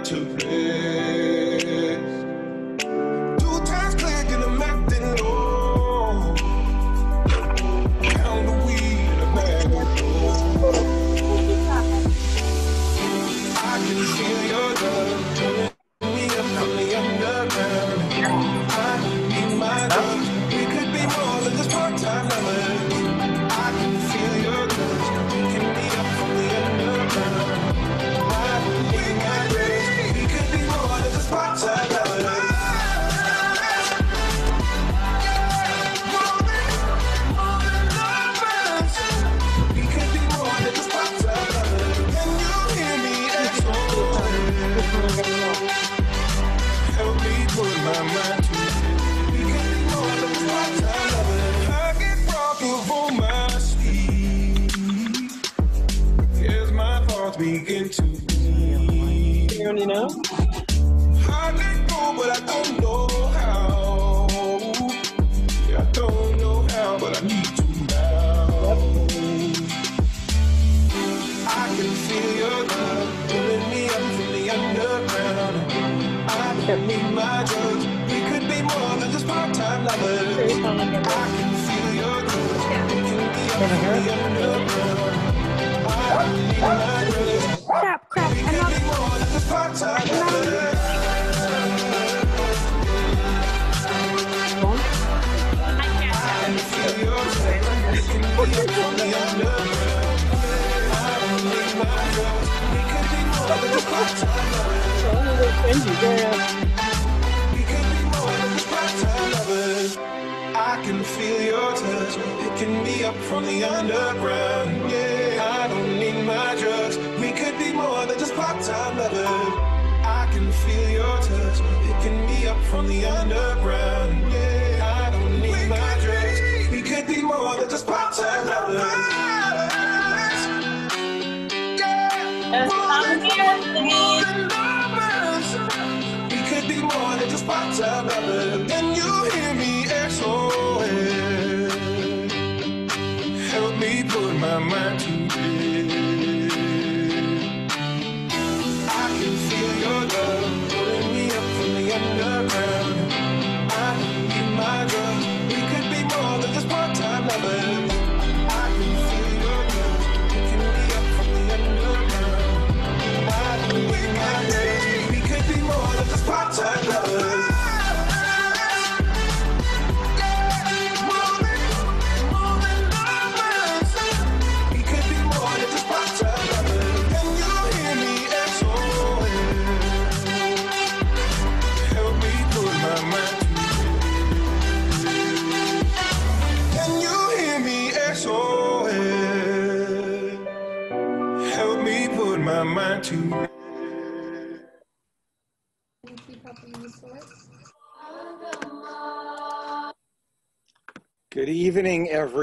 to place.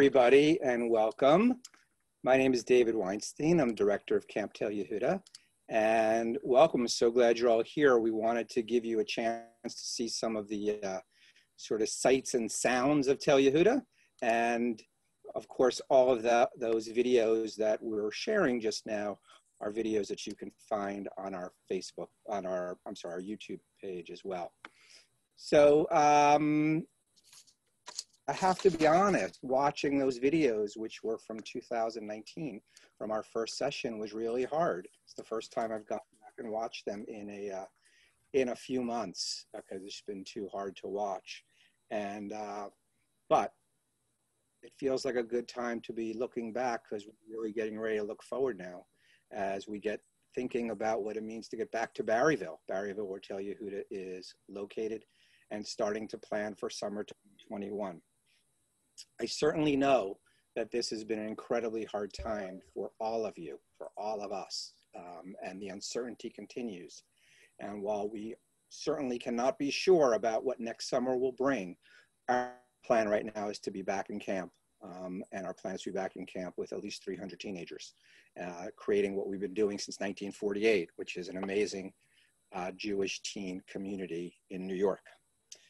Everybody, and welcome. My name is David Weinstein. I'm director of Camp Tel Yehudah, and welcome. So glad you're all here. We wanted to give you a chance to see some of the uh, sort of sights and sounds of Tel Yehudah, and of course, all of the, those videos that we're sharing just now are videos that you can find on our Facebook, on our, I'm sorry, our YouTube page as well. So, um, I have to be honest, watching those videos, which were from 2019, from our first session, was really hard. It's the first time I've gone back and watched them in a uh, in a few months because it's been too hard to watch. And uh, but it feels like a good time to be looking back because we're really getting ready to look forward now as we get thinking about what it means to get back to Barryville. Barryville, where Tel Yehudah is located, and starting to plan for summer 2021. I certainly know that this has been an incredibly hard time for all of you, for all of us, um, and the uncertainty continues. And while we certainly cannot be sure about what next summer will bring, our plan right now is to be back in camp. Um, and our plan is to be back in camp with at least 300 teenagers, uh, creating what we've been doing since 1948, which is an amazing uh, Jewish teen community in New York.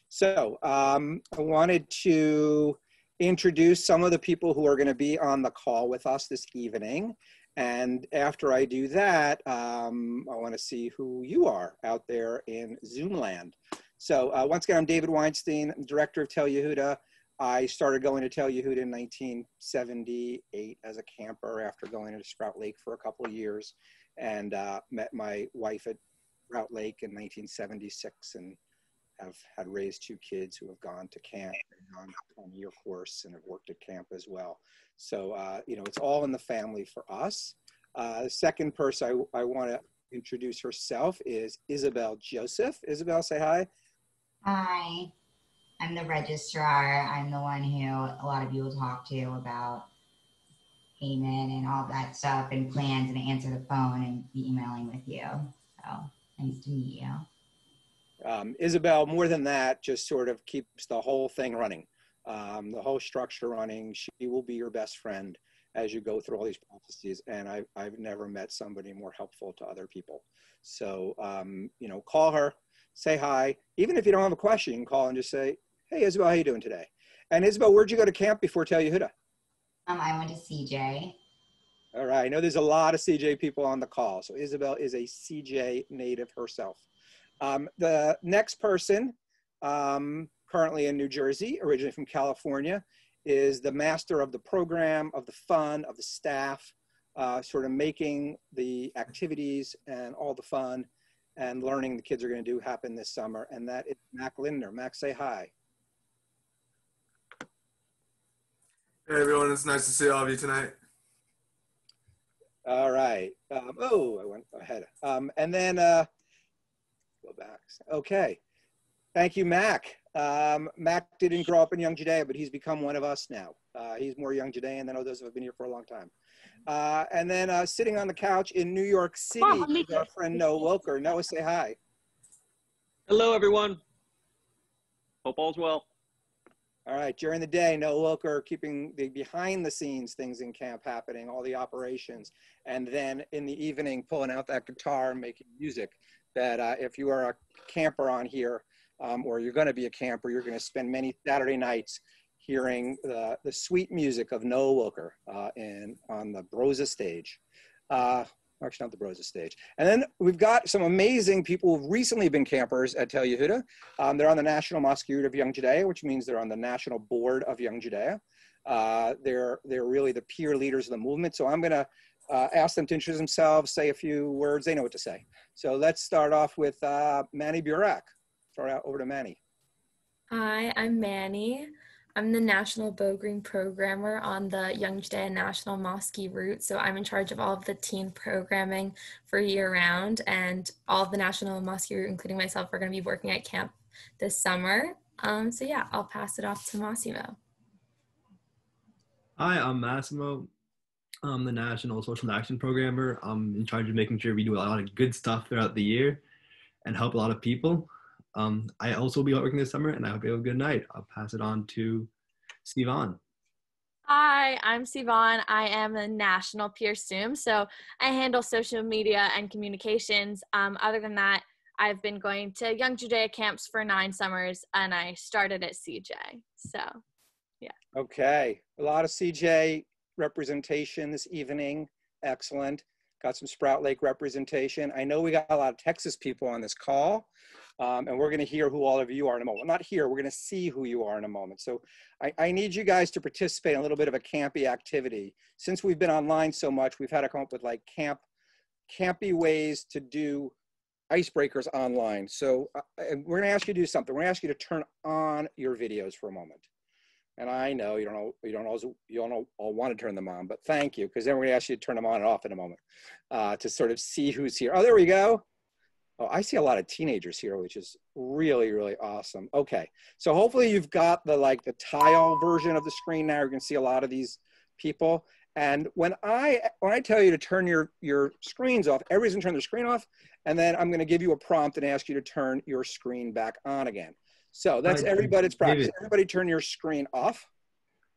So um, I wanted to introduce some of the people who are going to be on the call with us this evening. And after I do that, um, I want to see who you are out there in Zoom land. So uh, once again, I'm David Weinstein, director of Tel Yehudah. I started going to Tel Yehudah in 1978 as a camper after going to Sprout Lake for a couple of years and uh, met my wife at Sprout Lake in 1976 and have had raised two kids who have gone to camp and on year course and have worked at camp as well. So, uh, you know, it's all in the family for us. Uh, the second person I, I want to introduce herself is Isabel Joseph. Isabel, say hi. Hi, I'm the registrar. I'm the one who a lot of you will talk to about payment and all that stuff and plans and answer the phone and be emailing with you. So nice to meet you. Um, Isabel, more than that, just sort of keeps the whole thing running, um, the whole structure running. She will be your best friend as you go through all these processes. And I've, I've never met somebody more helpful to other people. So, um, you know, call her, say hi. Even if you don't have a question, you can call and just say, hey, Isabel, how you doing today? And Isabel, where'd you go to camp before Tel Yehudah? Um, I went to CJ. All right, I know there's a lot of CJ people on the call. So Isabel is a CJ native herself. Um, the next person, um, currently in New Jersey, originally from California, is the master of the program, of the fun, of the staff, uh, sort of making the activities and all the fun and learning the kids are going to do happen this summer. And that is Mac Lindner. Mac, say hi. Hey everyone, it's nice to see all of you tonight. All right. Um, oh, I went ahead. Um, and then uh, go. Okay. Thank you, Mac. Um, Mac didn't grow up in Young Judaea, but he's become one of us now. Uh, he's more Young Judaean than all those who have been here for a long time. Uh, and then uh, sitting on the couch in New York City is our friend Noah Wilker. Noah, say hi. Hello, everyone. Hope all's well. All right, during the day, Noah Wilker keeping the behind the scenes things in camp happening, all the operations. And then in the evening, pulling out that guitar and making music that uh, if you are a camper on here, um, or you're going to be a camper, you're going to spend many Saturday nights hearing the, the sweet music of Noah Wilker uh, in, on the Broza stage. Uh, actually, not the Broza stage. And then we've got some amazing people who've recently been campers at Tel Yehudah. Um, they're on the National Mazkirut of Young Judaea, which means they're on the National Board of Young Judaea. Uh, they're, they're really the peer leaders of the movement. So I'm going to uh, ask them to introduce themselves, say a few words. They know what to say. So let's start off with uh, Manny Burak start out over to Manny. Hi, I'm Manny. I'm the National Bogrim Programmer on the Young Judaea National Mosque route. So I'm in charge of all of the teen programming for year round, and all of the National Mazkirut, including myself, are going to be working at camp this summer. Um, so yeah, I'll pass it off to Massimo. Hi, I'm Massimo. I'm the National Social Action Programmer. I'm in charge of making sure we do a lot of good stuff throughout the year and help a lot of people. Um, I also will be out working this summer and I hope you have a good night. I'll pass it on to Sivan. Hi, I'm Sivan. I am a national peer SUM, so I handle social media and communications. Um, other than that, I've been going to Young Judaea camps for nine summers, and I started at CJ. So, yeah. Okay, a lot of CJ representation this evening. Excellent. Got some Sprout Lake representation. I know we got a lot of Texas people on this call. Um, and we're going to hear who all of you are in a moment. Not here, we're going to see who you are in a moment. So I, I, need you guys to participate in a little bit of a campy activity. Since we've been online so much, we've had to come up with like camp, campy ways to do icebreakers online. So uh, we're going to ask you to do something. We're going to ask you to turn on your videos for a moment. And I know you don't know you don't always you don't all want to turn them on, but thank you because then we're going to ask you to turn them on and off in a moment uh, to sort of see who's here. Oh, there we go. Oh, I see a lot of teenagers here, which is really, really awesome. Okay, so hopefully you've got the like the tile version of the screen now. You can see a lot of these people. And when I when I tell you to turn your your screens off, everybody's gonna turn their screen off, and then I'm gonna give you a prompt and ask you to turn your screen back on again. So that's everybody's practice. David, Everybody turn your screen off.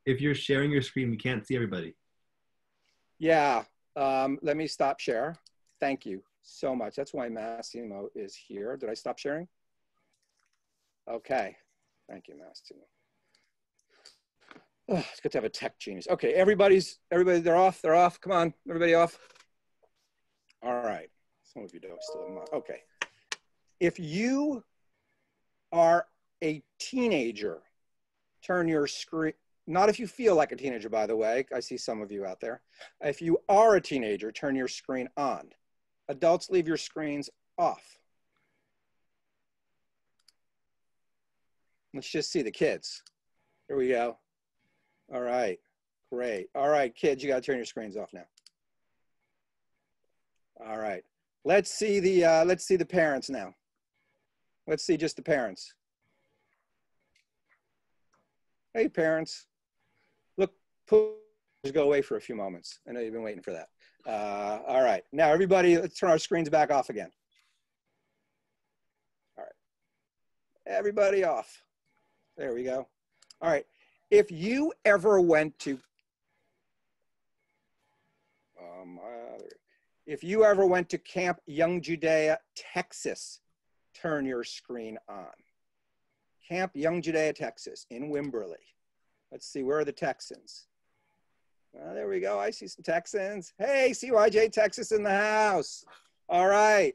If you're sharing your screen, we can't see everybody. Yeah, um, let me stop share. Thank you so much. That's why Massimo is here. Did I stop sharing? Okay. Thank you, Massimo. Oh, it's good to have a tech genius. Okay, everybody's everybody. They're off. They're off. Come on, everybody off. All right. Some of you don't still have okay. If you are a teenager, turn your screen. Not if you feel like a teenager, by the way. I see some of you out there. If you are a teenager, turn your screen on. Adults, leave your screens off. Let's just see the kids. Here we go. All right, great. All right, kids, you got to turn your screens off now. All right, let's see the uh, let's see the parents now. Let's see just the parents. Hey, parents. Look, just go away for a few moments. I know you've been waiting for that. Uh, all right, now everybody, let's turn our screens back off again. All right, everybody off. There we go. All right, if you ever went to, um, uh, if you ever went to Camp Young Judaea, Texas, turn your screen on. Camp Young Judaea, Texas, in Wimberley. Let's see, where are the Texans? Uh, there we go. I see some Texans. Hey, CYJ Texas in the house. All right.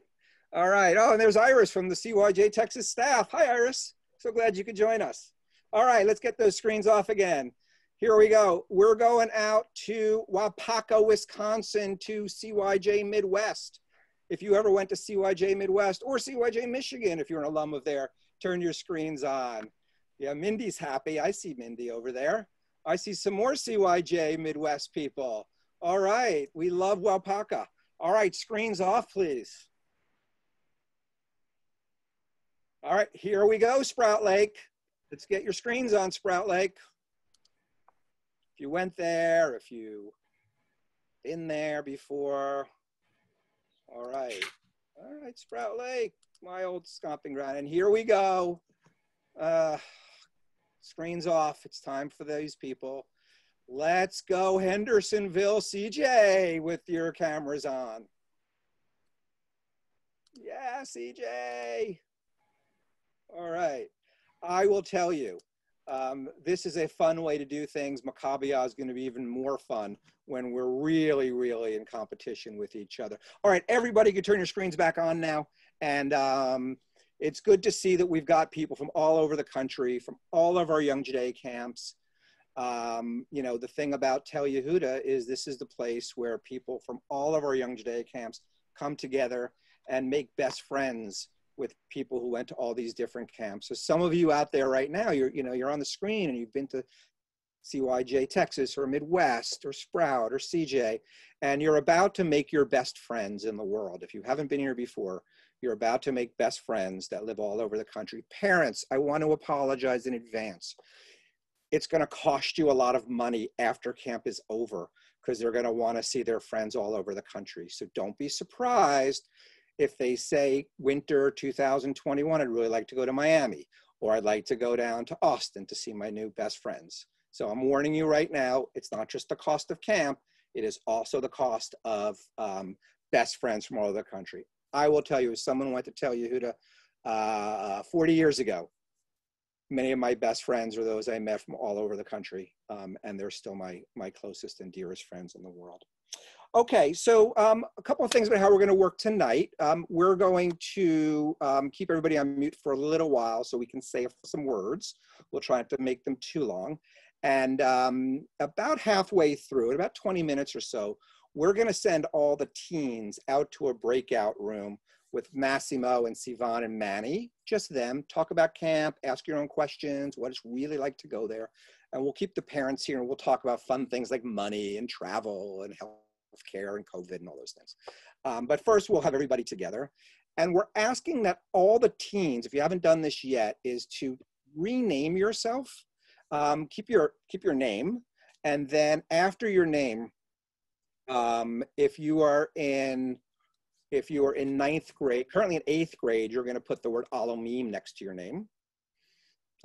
All right. Oh, and there's Iris from the CYJ Texas staff. Hi, Iris. So glad you could join us. All right, let's get those screens off again. Here we go. We're going out to Waupaca, Wisconsin to CYJ Midwest. If you ever went to CYJ Midwest or CYJ Michigan, if you're an alum of there, turn your screens on. Yeah, Mindy's happy. I see Mindy over there. I see some more CYJ Midwest people. All right, we love Waupaca. All right, screens off, please. All right, here we go, Sprout Lake. Let's get your screens on, Sprout Lake. If you went there, if you been there before. All right, all right, Sprout Lake, my old stomping ground. And here we go. Uh, screens off. It's time for these people. Let's go Hendersonville CJ with your cameras on. Yeah, CJ. All right. I will tell you, um, this is a fun way to do things. Maccabiah is going to be even more fun when we're really, really in competition with each other. All right, everybody can turn your screens back on now. And um, it's good to see that we've got people from all over the country, from all of our Young Judaea camps. Um, you know, the thing about Tel Yehudah is this is the place where people from all of our Young Judaea camps come together and make best friends with people who went to all these different camps. So some of you out there right now, you're, you know, you're on the screen and you've been to CYJ Texas or Midwest or Sprout or CJ, and you're about to make your best friends in the world. If you haven't been here before, you're about to make best friends that live all over the country. Parents, I want to apologize in advance. It's going to cost you a lot of money after camp is over because they're going to want to see their friends all over the country. So don't be surprised if they say winter 2021, I'd really like to go to Miami, or I'd like to go down to Austin to see my new best friends. So I'm warning you right now, it's not just the cost of camp, it is also the cost of um, best friends from all over the country. I will tell you, as someone went to Tel Yehudah uh, 40 years ago, many of my best friends are those I met from all over the country, um, and they're still my, my closest and dearest friends in the world. Okay, so um, a couple of things about how we're going to work tonight. Um, we're going to um, keep everybody on mute for a little while so we can say some words. We'll try not to make them too long. And um, about halfway through, in about 20 minutes or so, we're going to send all the teens out to a breakout room with Massimo and Sivan and Manny, just them, talk about camp, ask your own questions, what it's really like to go there. And we'll keep the parents here and we'll talk about fun things like money and travel and health care and COVID and all those things. Um, but first, we'll have everybody together. And we're asking that all the teens, if you haven't done this yet, is to rename yourself. Um, keep your keep your name, and then after your name, um, if you are in if you are in ninth grade, currently in eighth grade, you're going to put the word Alumim next to your name,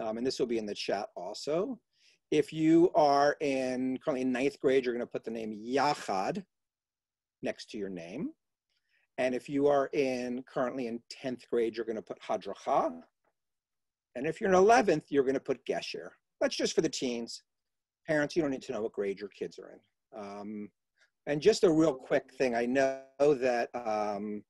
um, and this will be in the chat also. If you are in currently in ninth grade, you're going to put the name Yachad next to your name. And if you are in currently in 10th grade, you're going to put Hadracha. And if you're in 11th, you're going to put Gesher. That's just for the teens. parents, you don't need to know what grade your kids are in. Um, and just a real quick thing, I know that um,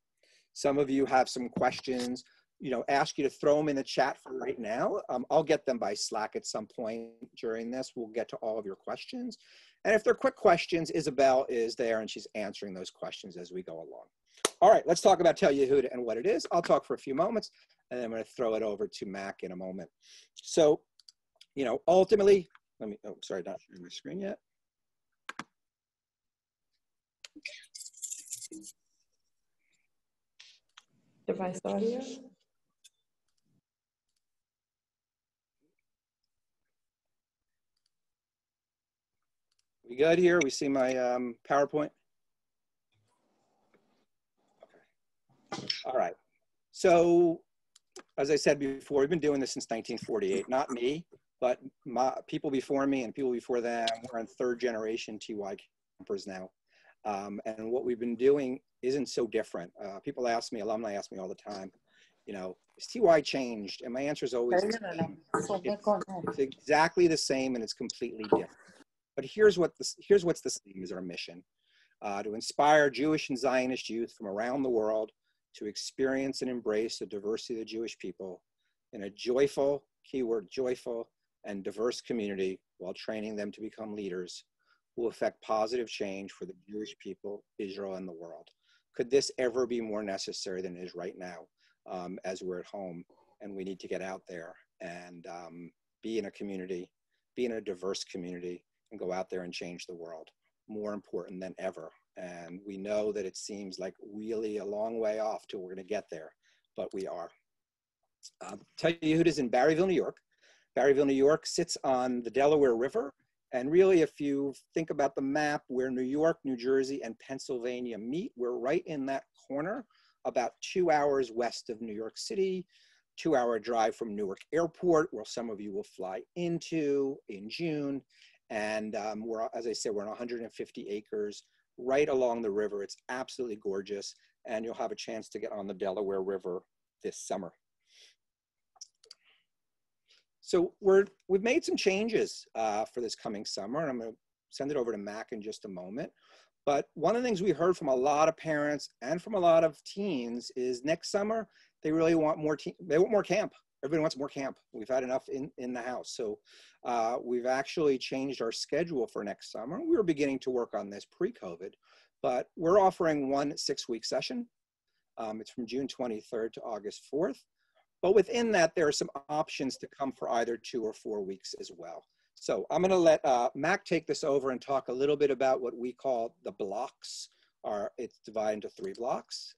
some of you have some questions. You know, ask you to throw them in the chat for right now. Um, I'll get them by Slack at some point during this. We'll get to all of your questions. And if they're quick questions, Isabel is there and she's answering those questions as we go along. All right, let's talk about Tel Yehudah and what it is. I'll talk for a few moments and then I'm going to throw it over to Mac in a moment. So, you know, ultimately, let me, oh, sorry, not sharing my screen yet. Device audio. We good here? We see my um, PowerPoint? Okay. All right. So, as I said before, we've been doing this since 1948. Not me, but my, people before me and people before them. We're on third generation TY campers now. Um, and what we've been doing isn't so different. Uh, people ask me, alumni ask me all the time, you know, is TY changed? And my answer is always the. It's, it's exactly the same and it's completely different. But here's what this, here's what's the same is our mission: uh, to inspire Jewish and Zionist youth from around the world to experience and embrace the diversity of the Jewish people in a joyful, keyword joyful, and diverse community while training them to become leaders will affect positive change for the Jewish people, Israel, and the world. Could this ever be more necessary than it is right now um, as we're at home and we need to get out there and um, be in a community, be in a diverse community, and go out there and change the world? More important than ever. And we know that it seems like really a long way off till we're going to get there, but we are. Um, Tell you who it is in Barryville, New York. Barryville, New York sits on the Delaware River and really, if you think about the map where New York, New Jersey, and Pennsylvania meet, we're right in that corner, about two hours west of New York City, two hour drive from Newark Airport, where some of you will fly into in June. And um, we're, as I said, we're on 150 acres right along the river. It's absolutely gorgeous. And you'll have a chance to get on the Delaware River this summer. So we're, we've made some changes uh, for this coming summer, and I'm going to send it over to Mac in just a moment. But one of the things we heard from a lot of parents and from a lot of teens is next summer they really want more. Te- they want more camp. Everybody wants more camp. We've had enough in in the house, so uh, we've actually changed our schedule for next summer. We were beginning to work on this pre-COVID, but we're offering one six-week session. Um, it's from June 23rd to August 4th. But within that, there are some options to come for either two or four weeks as well. So I'm gonna let uh, Mac take this over and talk a little bit about what we call the blocks. Are It's divided into three blocks.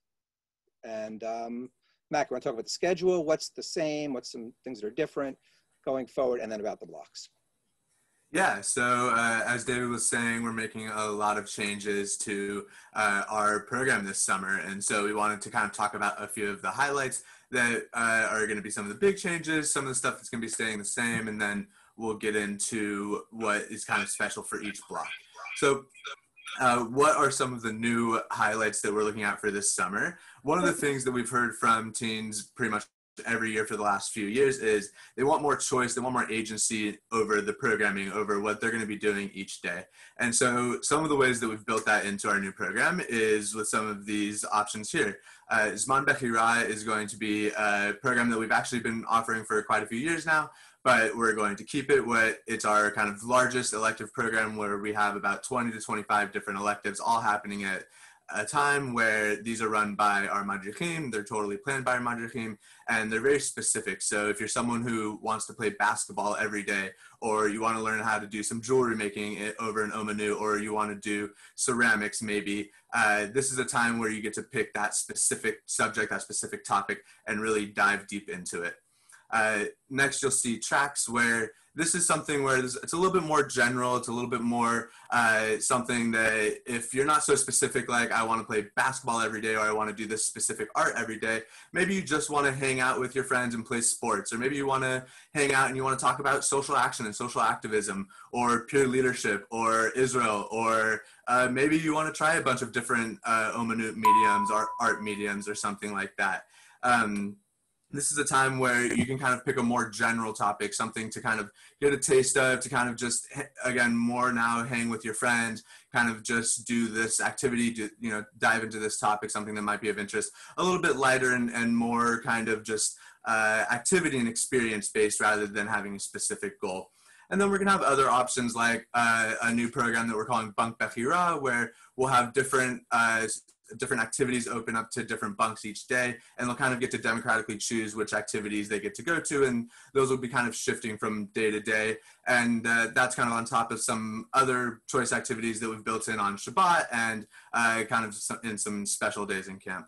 And um, Mac, you wanna talk about the schedule, what's the same, what's some things that are different going forward, and then about the blocks. Yeah, so uh, as David was saying, we're making a lot of changes to uh, our program this summer. And so we wanted to kind of talk about a few of the highlights that uh, are going to be some of the big changes, some of the stuff that's going to be staying the same, and then we'll get into what is kind of special for each block. So, uh, what are some of the new highlights that we're looking at for this summer? One of the things that we've heard from teens pretty much every year for the last few years is they want more choice they want more agency over the programming over what they're going to be doing each day. And so some of the ways that we've built that into our new program is with some of these options here. Uh, Zman Bechira is going to be a program that we've actually been offering for quite a few years now but we're going to keep it. What it's our kind of largest elective program where we have about 20 to 25 different electives all happening at a time where these are run by our madrichim, they're totally planned by our madrichim, and they're very specific. So if you're someone who wants to play basketball every day, or you want to learn how to do some jewelry making over an omanut, or you want to do ceramics maybe, uh, this is a time where you get to pick that specific subject, that specific topic, and really dive deep into it. Uh, next, you'll see tracks where this is something where it's a little bit more general. It's a little bit more uh, something that if you're not so specific, like I want to play basketball every day or I want to do this specific art every day, maybe you just want to hang out with your friends and play sports, or maybe you want to hang out and you want to talk about social action and social activism, or peer leadership, or Israel, or uh, maybe you want to try a bunch of different uh, mediums or art mediums or something like that. Um, this is a time where you can kind of pick a more general topic, something to kind of get a taste of, to kind of just, again, more now hang with your friends, kind of just do this activity, to, you know, dive into this topic, something that might be of interest, a little bit lighter and, and more kind of just uh, activity and experience based rather than having a specific goal. And then we're going to have other options like uh, a new program that we're calling Bunk Bechira, where we'll have different uh, different activities open up to different bunks each day and they'll kind of get to democratically choose which activities they get to go to and those will be kind of shifting from day to day. And uh, that's kind of on top of some other choice activities that we've built in on shabbat and uh, kind of in some special days in camp.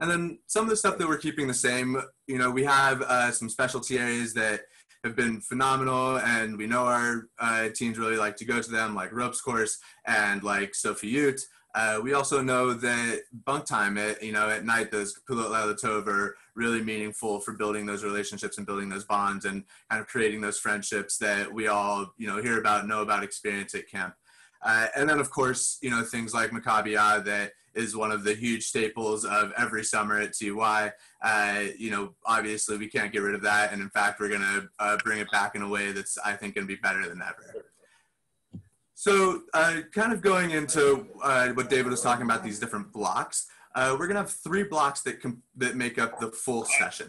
And then some of the stuff that we're keeping the same you know we have uh, some specialty areas that have been phenomenal and we know our uh, teams really like to go to them like ropes course and like Sophie uh, we also know that bunk time at you know at night those Peulot Laila Tov are really meaningful for building those relationships and building those bonds and kind of creating those friendships that we all you know hear about know about experience at camp uh, and then of course you know things like Maccabiah that is one of the huge staples of every summer at TY. Uh, you know, obviously we can't get rid of that, and in fact, we're going to uh, bring it back in a way that's I think going to be better than ever. So, uh, kind of going into uh, what David was talking about, these different blocks, uh, we're going to have three blocks that, that make up the full session.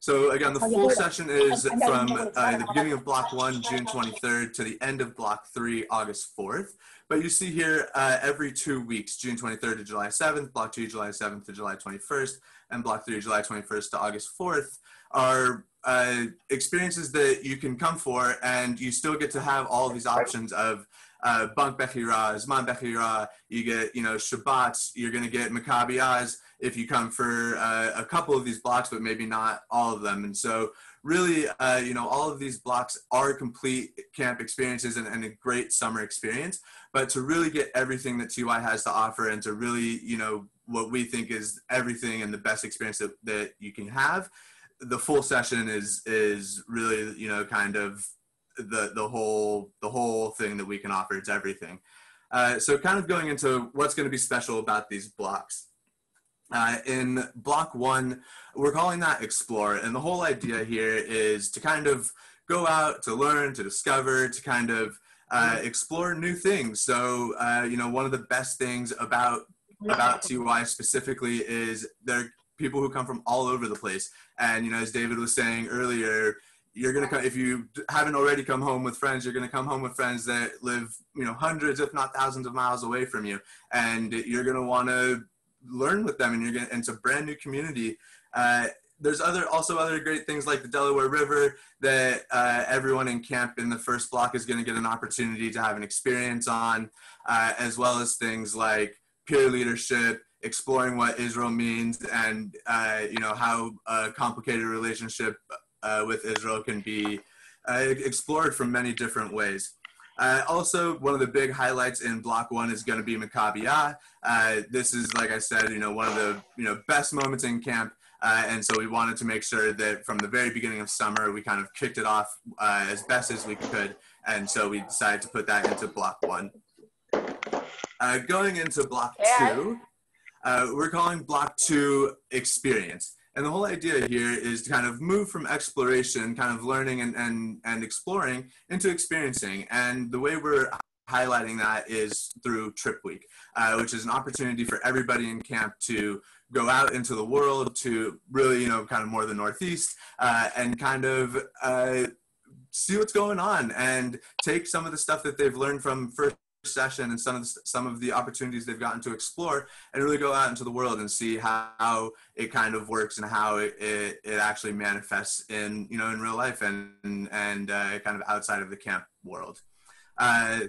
So again, the full session is from uh, the beginning of block one, June 23rd, to the end of block three, August 4th. But you see here uh, every two weeks, June 23rd to July 7th, block two, July 7th to July 21st, and block three, July 21st to August 4th are uh, experiences that you can come for and you still get to have all these options of uh, Bunk Bechira, Zman Bechira, you get, you know, Shabbats, you're going to get Maccabiahs if you come for uh, a couple of these blocks, but maybe not all of them. And so really, uh, you know, all of these blocks are complete camp experiences and, and, a great summer experience. But to really get everything that TY has to offer and to really, you know, what we think is everything and the best experience that, that you can have, the full session is is really, you know, kind of the the whole the whole thing that we can offer. It's everything. Uh, so kind of going into what's going to be special about these blocks. Uh, in block one, we're calling that explore, and the whole idea here is to kind of go out to learn, to discover, to kind of uh, explore new things. So uh, you know, one of the best things about about TY specifically is there are people who come from all over the place, and you know, as David was saying earlier, you're gonna come if you haven't already come home with friends you're gonna come home with friends that live you know hundreds if not thousands of miles away from you. And you're gonna want to learn with them and you're gonna it's a brand new community. Uh, there's other also other great things like the delaware river that uh, everyone in camp in the first block is going to get an opportunity to have an experience on uh, as well as things like peer leadership exploring what israel means and uh, you know how a complicated relationship uh, with Israel can be uh, explored from many different ways. Uh, also, one of the big highlights in Block One is going to be Maccabiah. Uh, this is, like I said, you know, one of the you know best moments in camp, uh, and so we wanted to make sure that from the very beginning of summer, we kind of kicked it off uh, as best as we could, and so we decided to put that into Block One. Uh, going into Block Two, uh, we're calling Block Two Experience. And the whole idea here is to kind of move from exploration, kind of learning and, and, and exploring into experiencing. And the way we're highlighting that is through Trip Week, uh, which is an opportunity for everybody in camp to go out into the world to really, you know, kind of more the Northeast uh, and kind of uh, see what's going on and take some of the stuff that they've learned from first session and some of the, some of the opportunities they've gotten to explore and really go out into the world and see how it kind of works and how it, it, it actually manifests in you know in real life and and uh, kind of outside of the camp world. Uh,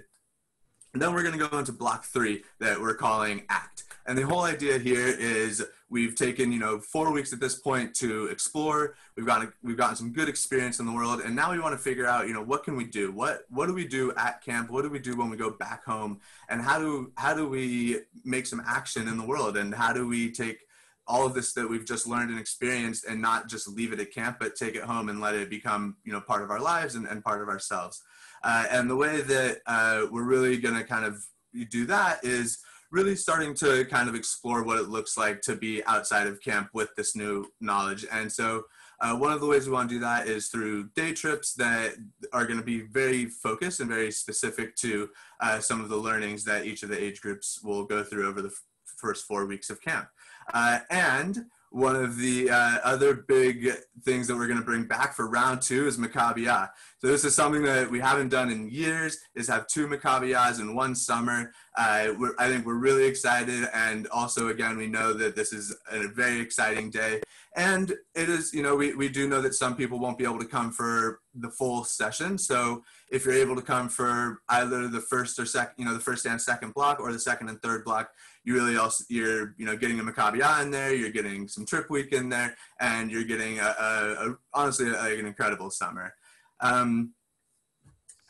and then we're going to go into block three that we're calling act and the whole idea here is we've taken, you know, four weeks at this point to explore. We've gotten we've gotten some good experience in the world, and now we want to figure out, you know, what can we do? What what do we do at camp? What do we do when we go back home? And how do how do we make some action in the world? And how do we take all of this that we've just learned and experienced and not just leave it at camp, but take it home and let it become, you know, part of our lives and, and part of ourselves. Uh, and the way that uh, we're really going to kind of do that is really starting to kind of explore what it looks like to be outside of camp with this new knowledge. And so uh, one of the ways we want to do that is through day trips that are going to be very focused and very specific to uh, some of the learnings that each of the age groups will go through over the f- first four weeks of camp. Uh, and one of the uh, other big things that we're going to bring back for round two is Maccabiah. So this is something that we haven't done in years, is have two Maccabiahs in one summer. Uh, I think we're really excited. And also, again, we know that this is a very exciting day. And it is, you know, we, we do know that some people won't be able to come for the full session. So if you're able to come for either the first or second, you know, the first and second block or the second and third block, you really also you're you know getting a Maccabiah in there, you're getting some trip week in there, and you're getting a, a, a honestly a, an incredible summer. Um,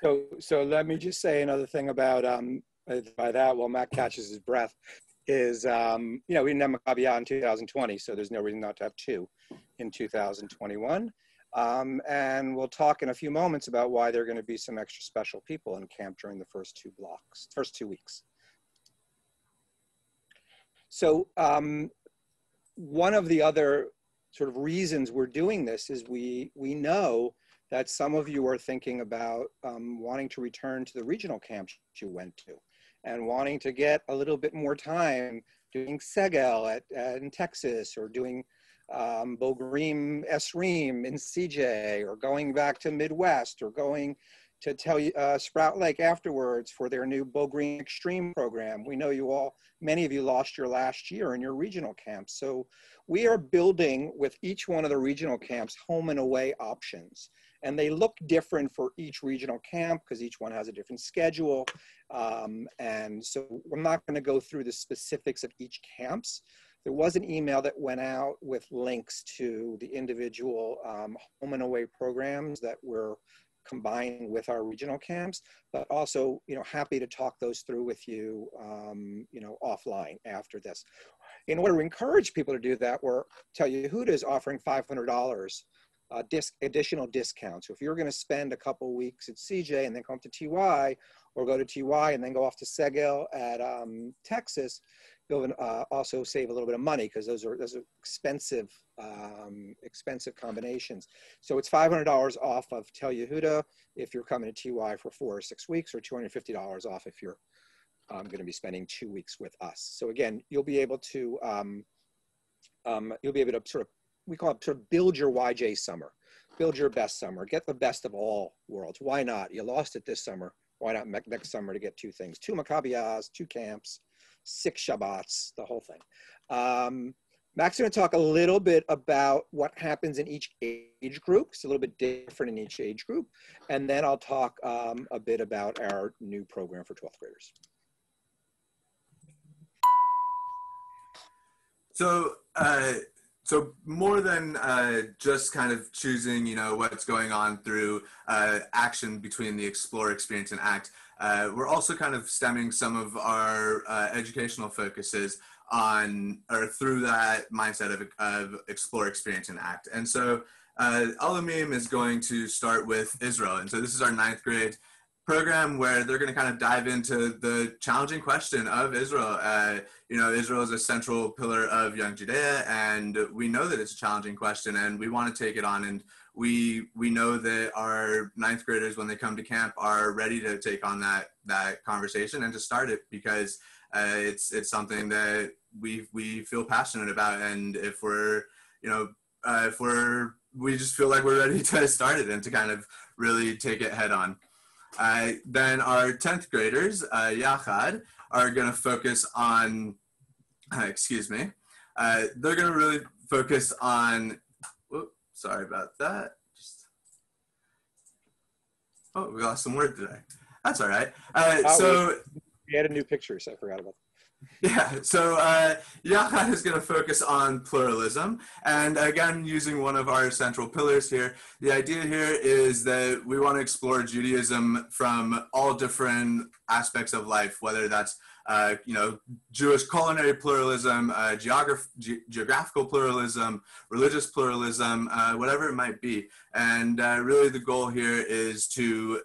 so so let me just say another thing about um, by that while Matt catches his breath is um, you know we didn't have Maccabiah in 2020, so there's no reason not to have two in 2021. Um, and we'll talk in a few moments about why there are going to be some extra special people in camp during the first two blocks, first two weeks. So um, one of the other sort of reasons we're doing this is we, we know that some of you are thinking about um, wanting to return to the regional camps you went to and wanting to get a little bit more time doing Segel at, at in Texas or doing um, Bogrim in CJ or going back to Midwest or going to tell you uh, Sprout Lake afterwards for their new Bogrim Extreme program. We know you all, many of you lost your last year in your regional camps. So we are building with each one of the regional camps home and away options. And they look different for each regional camp because each one has a different schedule. Um, and so I'm not going to go through the specifics of each camps. There was an email that went out with links to the individual um, home and away programs that we're combining with our regional camps, but also, you know, happy to talk those through with you, um, you know, offline after this. In order to encourage people to do that, we're Tel Yehudah is offering $500 uh, disc, additional discounts. So if you're going to spend a couple weeks at CJ and then come to TY, or go to TY and then go off to Segel at um, Texas, you'll uh, also save a little bit of money because those are those are expensive um, expensive combinations. So it's $500 off of Tel Yehudah if you're coming to TY for four or six weeks, or $250 off if you're um, going to be spending two weeks with us. So again, you'll be able to um, um, you'll be able to sort of we call it sort of build your YJ summer, build your best summer, get the best of all worlds. Why not? You lost it this summer. Why not next summer to get two things? Two Maccabiahs, two camps, six Shabbats, the whole thing. Um, is going to talk a little bit about what happens in each age group. It's a little bit different in each age group. And then I'll talk um, a bit about our new program for 12th graders. So, uh, so more than uh, just kind of choosing, you know, what's going on through uh, action between the explore, experience, and act, uh, we're also kind of stemming some of our uh, educational focuses on or through that mindset of, of explore, experience, and act. And so uh, Alumim is going to start with Israel. And so this is our ninth grade program where they're going to kind of dive into the challenging question of Israel. Uh, you know, Israel is a central pillar of Young Judaea, and we know that it's a challenging question, and we want to take it on. And we we know that our ninth graders, when they come to camp, are ready to take on that that conversation and to start it because uh, it's it's something that we we feel passionate about, and if we're you know uh, if we're we just feel like we're ready to start it and to kind of really take it head on. Uh, then our 10th graders, uh, Yachad, are going to focus on, uh, excuse me, uh, they're going to really focus on, sorry about that. Just, oh, we lost some word today. That's all right. Uh, so we had a new picture, so I forgot about that. Yeah, so uh, Yachad is going to focus on pluralism. And again, using one of our central pillars here, the idea here is that we want to explore Judaism from all different aspects of life, whether that's uh, you know, Jewish culinary pluralism, uh, geograph- ge- geographical pluralism, religious pluralism, uh, whatever it might be. And uh, really the goal here is to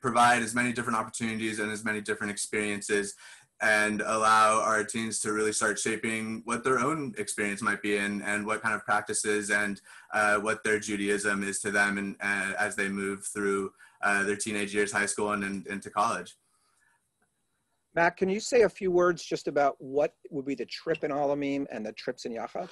provide as many different opportunities and as many different experiences and allow our teens to really start shaping what their own experience might be and, and what kind of practices and uh, what their Judaism is to them and uh, as they move through uh, their teenage years, high school, and, and into college. Matt, can you say a few words just about what would be the trip in Alumim and the trips in Yachad?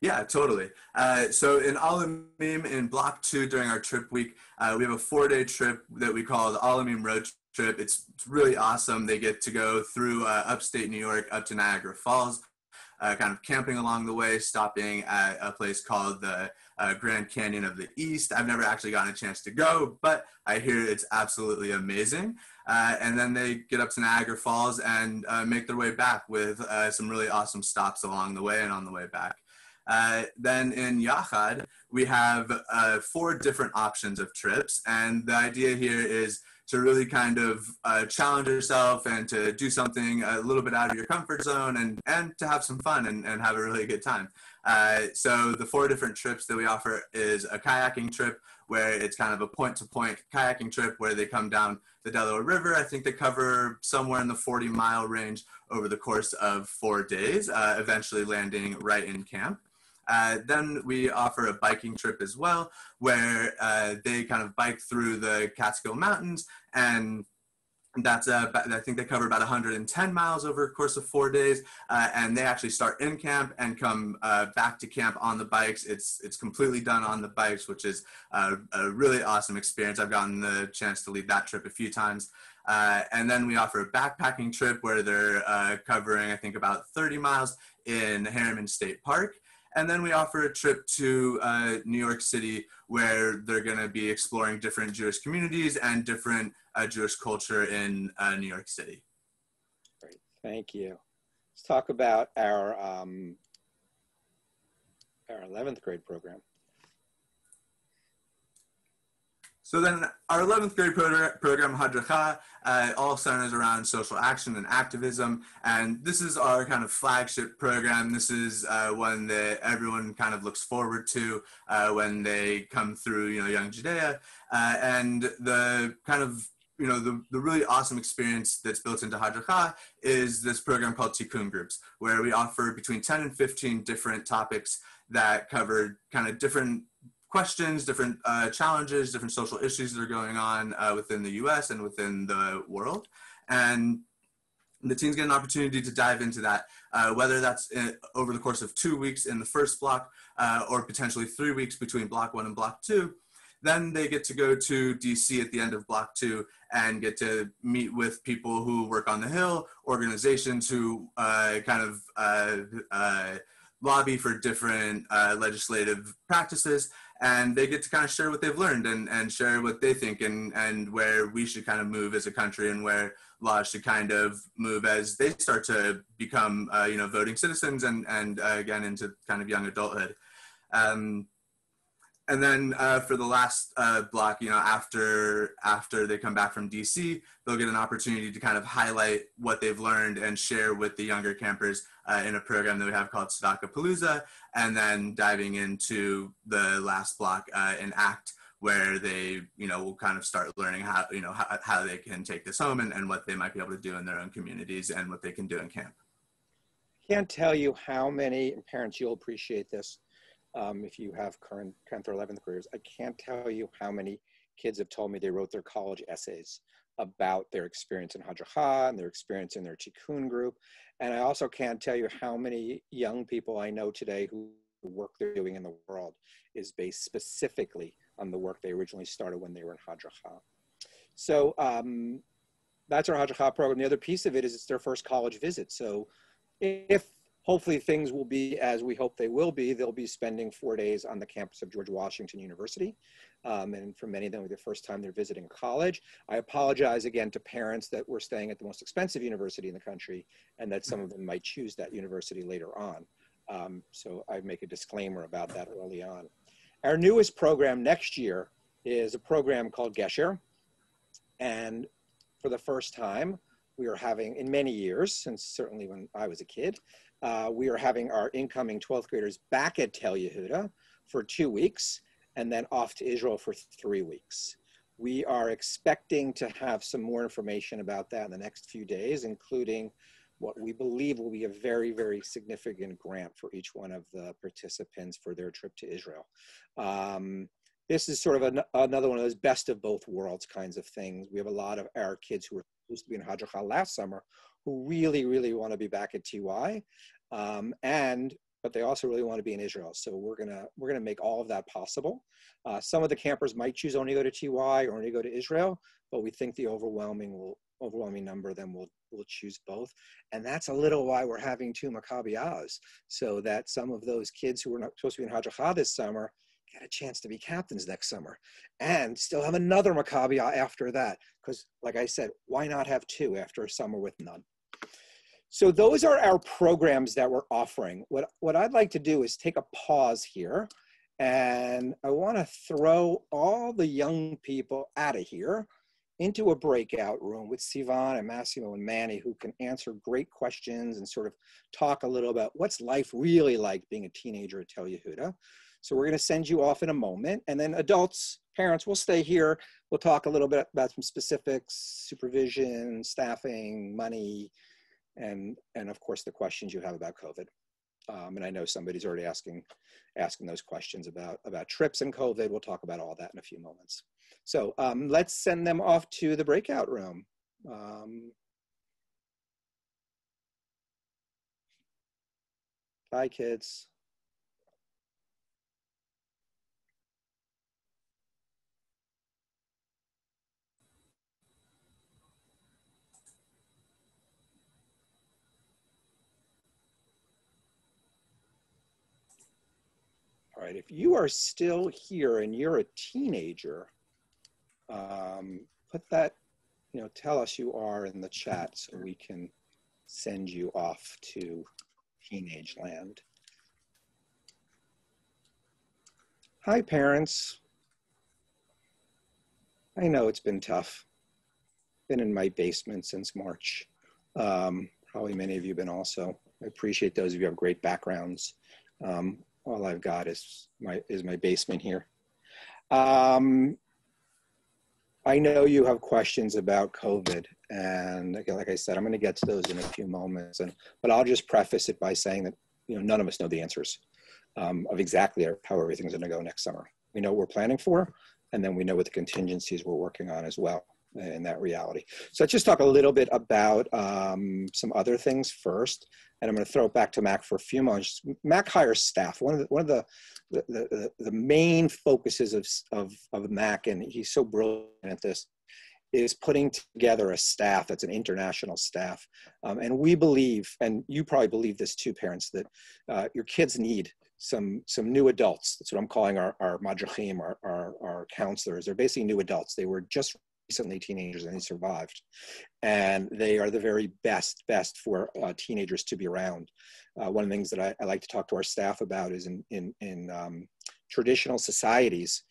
Yeah, totally. Uh, so in Alumim, in Block 2 during our trip week, uh, we have a four-day trip that we call the Alumim Road Trip. It's, it's really awesome. They get to go through uh, upstate New York up to Niagara Falls, uh, kind of camping along the way, stopping at a place called the uh, Grand Canyon of the East. I've never actually gotten a chance to go, but I hear it's absolutely amazing. Uh, and then they get up to Niagara Falls and uh, make their way back with uh, some really awesome stops along the way and on the way back. Uh, then in Yachad, we have uh, four different options of trips. And the idea here is to really kind of uh, challenge yourself and to do something a little bit out of your comfort zone and, and to have some fun and, and have a really good time. Uh, so the four different trips that we offer is a kayaking trip where it's kind of a point to point kayaking trip where they come down the Delaware River. I think they cover somewhere in the 40 mile range over the course of four days, uh, eventually landing right in camp. Uh, then we offer a biking trip as well, where uh, they kind of bike through the Catskill Mountains, and that's uh, I think they cover about 110 miles over a course of four days, uh, and they actually start in camp and come uh, back to camp on the bikes. It's it's completely done on the bikes, which is a really awesome experience. I've gotten the chance to lead that trip a few times. Uh, and then we offer a backpacking trip where they're uh, covering, I think, about 30 miles in Harriman State Park. And then we offer a trip to uh, New York City where they're going to be exploring different Jewish communities and different uh, Jewish culture in uh, New York City. Great, thank you. Let's talk about our um, our 11th grade program. So then our 11th grade program, Hadracha, uh, all centers around social action and activism. And this is our kind of flagship program. This is uh, one that everyone kind of looks forward to uh, when they come through, you know, Young Judaea. Uh, and the kind of you know, the, the really awesome experience that's built into Hadracha is this program called Tikkun Groups, where we offer between 10 and 15 different topics that cover kind of different questions, different uh, challenges, different social issues that are going on uh, within the US and within the world. And the teens get an opportunity to dive into that, uh, whether that's in, over the course of two weeks in the first block uh, or potentially three weeks between block one and block two. Then they get to go to DC at the end of block two and get to meet with people who work on the Hill, organizations who uh, kind of uh, lobby for different legislative practices and they get to kind of share what they've learned and, and share what they think and, and where we should kind of move as a country and where laws should kind of move as they start to become, uh, you know, voting citizens and, and uh, again into kind of young adulthood. Um, and then uh, for the last uh, block, you know, after after they come back from DC, they'll get an opportunity to kind of highlight what they've learned and share with the younger campers uh, in a program that we have called Tzedakah Palooza, and then diving into the last block uh, in ACT, where they, you know, will kind of start learning how, you know, how, how they can take this home and, and what they might be able to do in their own communities and what they can do in camp. Can't tell you how many parents you'll appreciate this um, if you have current 10th or 11th graders. I can't tell you how many kids have told me they wrote their college essays about their experience in Hadracha and their experience in their Tikkun group. And I also can't tell you how many young people I know today who the work they're doing in the world is based specifically on the work they originally started when they were in Hadracha. So um, that's our Hadracha program. The other piece of it is it's their first college visit. So if hopefully things will be as we hope they will be. They'll be spending four days on the campus of George Washington University. Um, and for many of them, the first time they're visiting college. I apologize again to parents that we're staying at the most expensive university in the country and that some of them might choose that university later on. Um, so I make a disclaimer about that early on. Our newest program next year is a program called Gesher. And for the first time, we are having in many years, since certainly when I was a kid, uh, we are having our incoming 12th graders back at Tel Yehudah for two weeks and then off to Israel for three weeks. We are expecting to have some more information about that in the next few days, including what we believe will be a very, very significant grant for each one of the participants for their trip to Israel. Um, this is sort of an, another one of those best of both worlds kinds of things. We have a lot of our kids who were supposed to be in Hadracha last summer who really, really want to be back at TY. Um, and but they also really want to be in Israel. So we're gonna we're gonna make all of that possible. Uh, some of the campers might choose only go to TY or only go to Israel, but we think the overwhelming will overwhelming number of them will will choose both, and that's a little why we're having two Maccabi so that some of those kids who were not supposed to be in Hadracha this summer get a chance to be captains next summer, and still have another Maccabi after that. Because, like I said, why not have two after a summer with none? So those are our programs that we're offering. What, what I'd like to do is take a pause here and I want to throw all the young people out of here into a breakout room with Sivan and Massimo and Manny who can answer great questions and sort of talk a little about what's life really like being a teenager at Tel Yehudah. So we're going to send you off in a moment and then adults, parents will stay here. We'll talk a little bit about some specifics, supervision, staffing, money, and and of course the questions you have about COVID. Um, and I know somebody's already asking asking those questions about about trips and COVID. We'll talk about all that in a few moments. So um, let's send them off to the breakout room. Um, bye, kids. Right, if you are still here and you're a teenager, um, put that, you know, tell us you are in the chat so we can send you off to teenage land. Hi, parents. I know it's been tough. Been in my basement since March. Um, probably many of you have been also. I appreciate those of you have great backgrounds. Um, all I've got is my is my basement here. Um, I know you have questions about COVID, and again, like I said, I'm going to get to those in a few moments. And but I'll just preface it by saying that you know none of us know the answers um, of exactly how everything's going to go next summer. We know what we're planning for, and then we know what the contingencies we're working on as well in that reality. So let's just talk a little bit about um, some other things first and I'm going to throw it back to Mac for a few moments. Mac hires staff. One of the, one of the, the, the, the main focuses of, of, of Mac, and he's so brilliant at this, is putting together a staff that's an international staff. Um, and we believe, and you probably believe this too, parents, that uh, your kids need some some new adults. That's what I'm calling our, our madrachim, our, our, our counselors. They're basically new adults. They were just recently teenagers and they survived. And they are the very best, best for uh, teenagers to be around. Uh, one of the things that I, I, like to talk to our staff about is in, in, in um, traditional societies,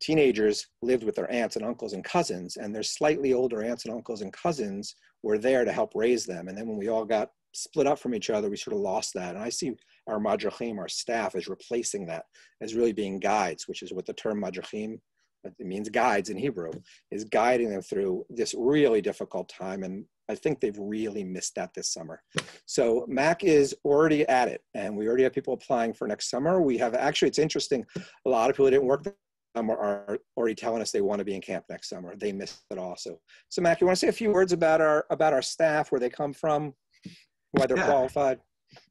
teenagers lived with their aunts and uncles and cousins, and their slightly older aunts and uncles and cousins were there to help raise them. And then when we all got split up from each other, we sort of lost that. And I see our madrachim, our staff, as replacing that, as really being guides, which is what the term madrachim it means guides in Hebrew, is guiding them through this really difficult time. And I think they've really missed that this summer. So Mac is already at it, and we already have people applying for next summer. We have actually, it's interesting, a lot of people didn't work summer are already telling us they want to be in camp next summer. They missed it also. So Mac, you want to say a few words about our about our staff, where they come from, why they're yeah. qualified?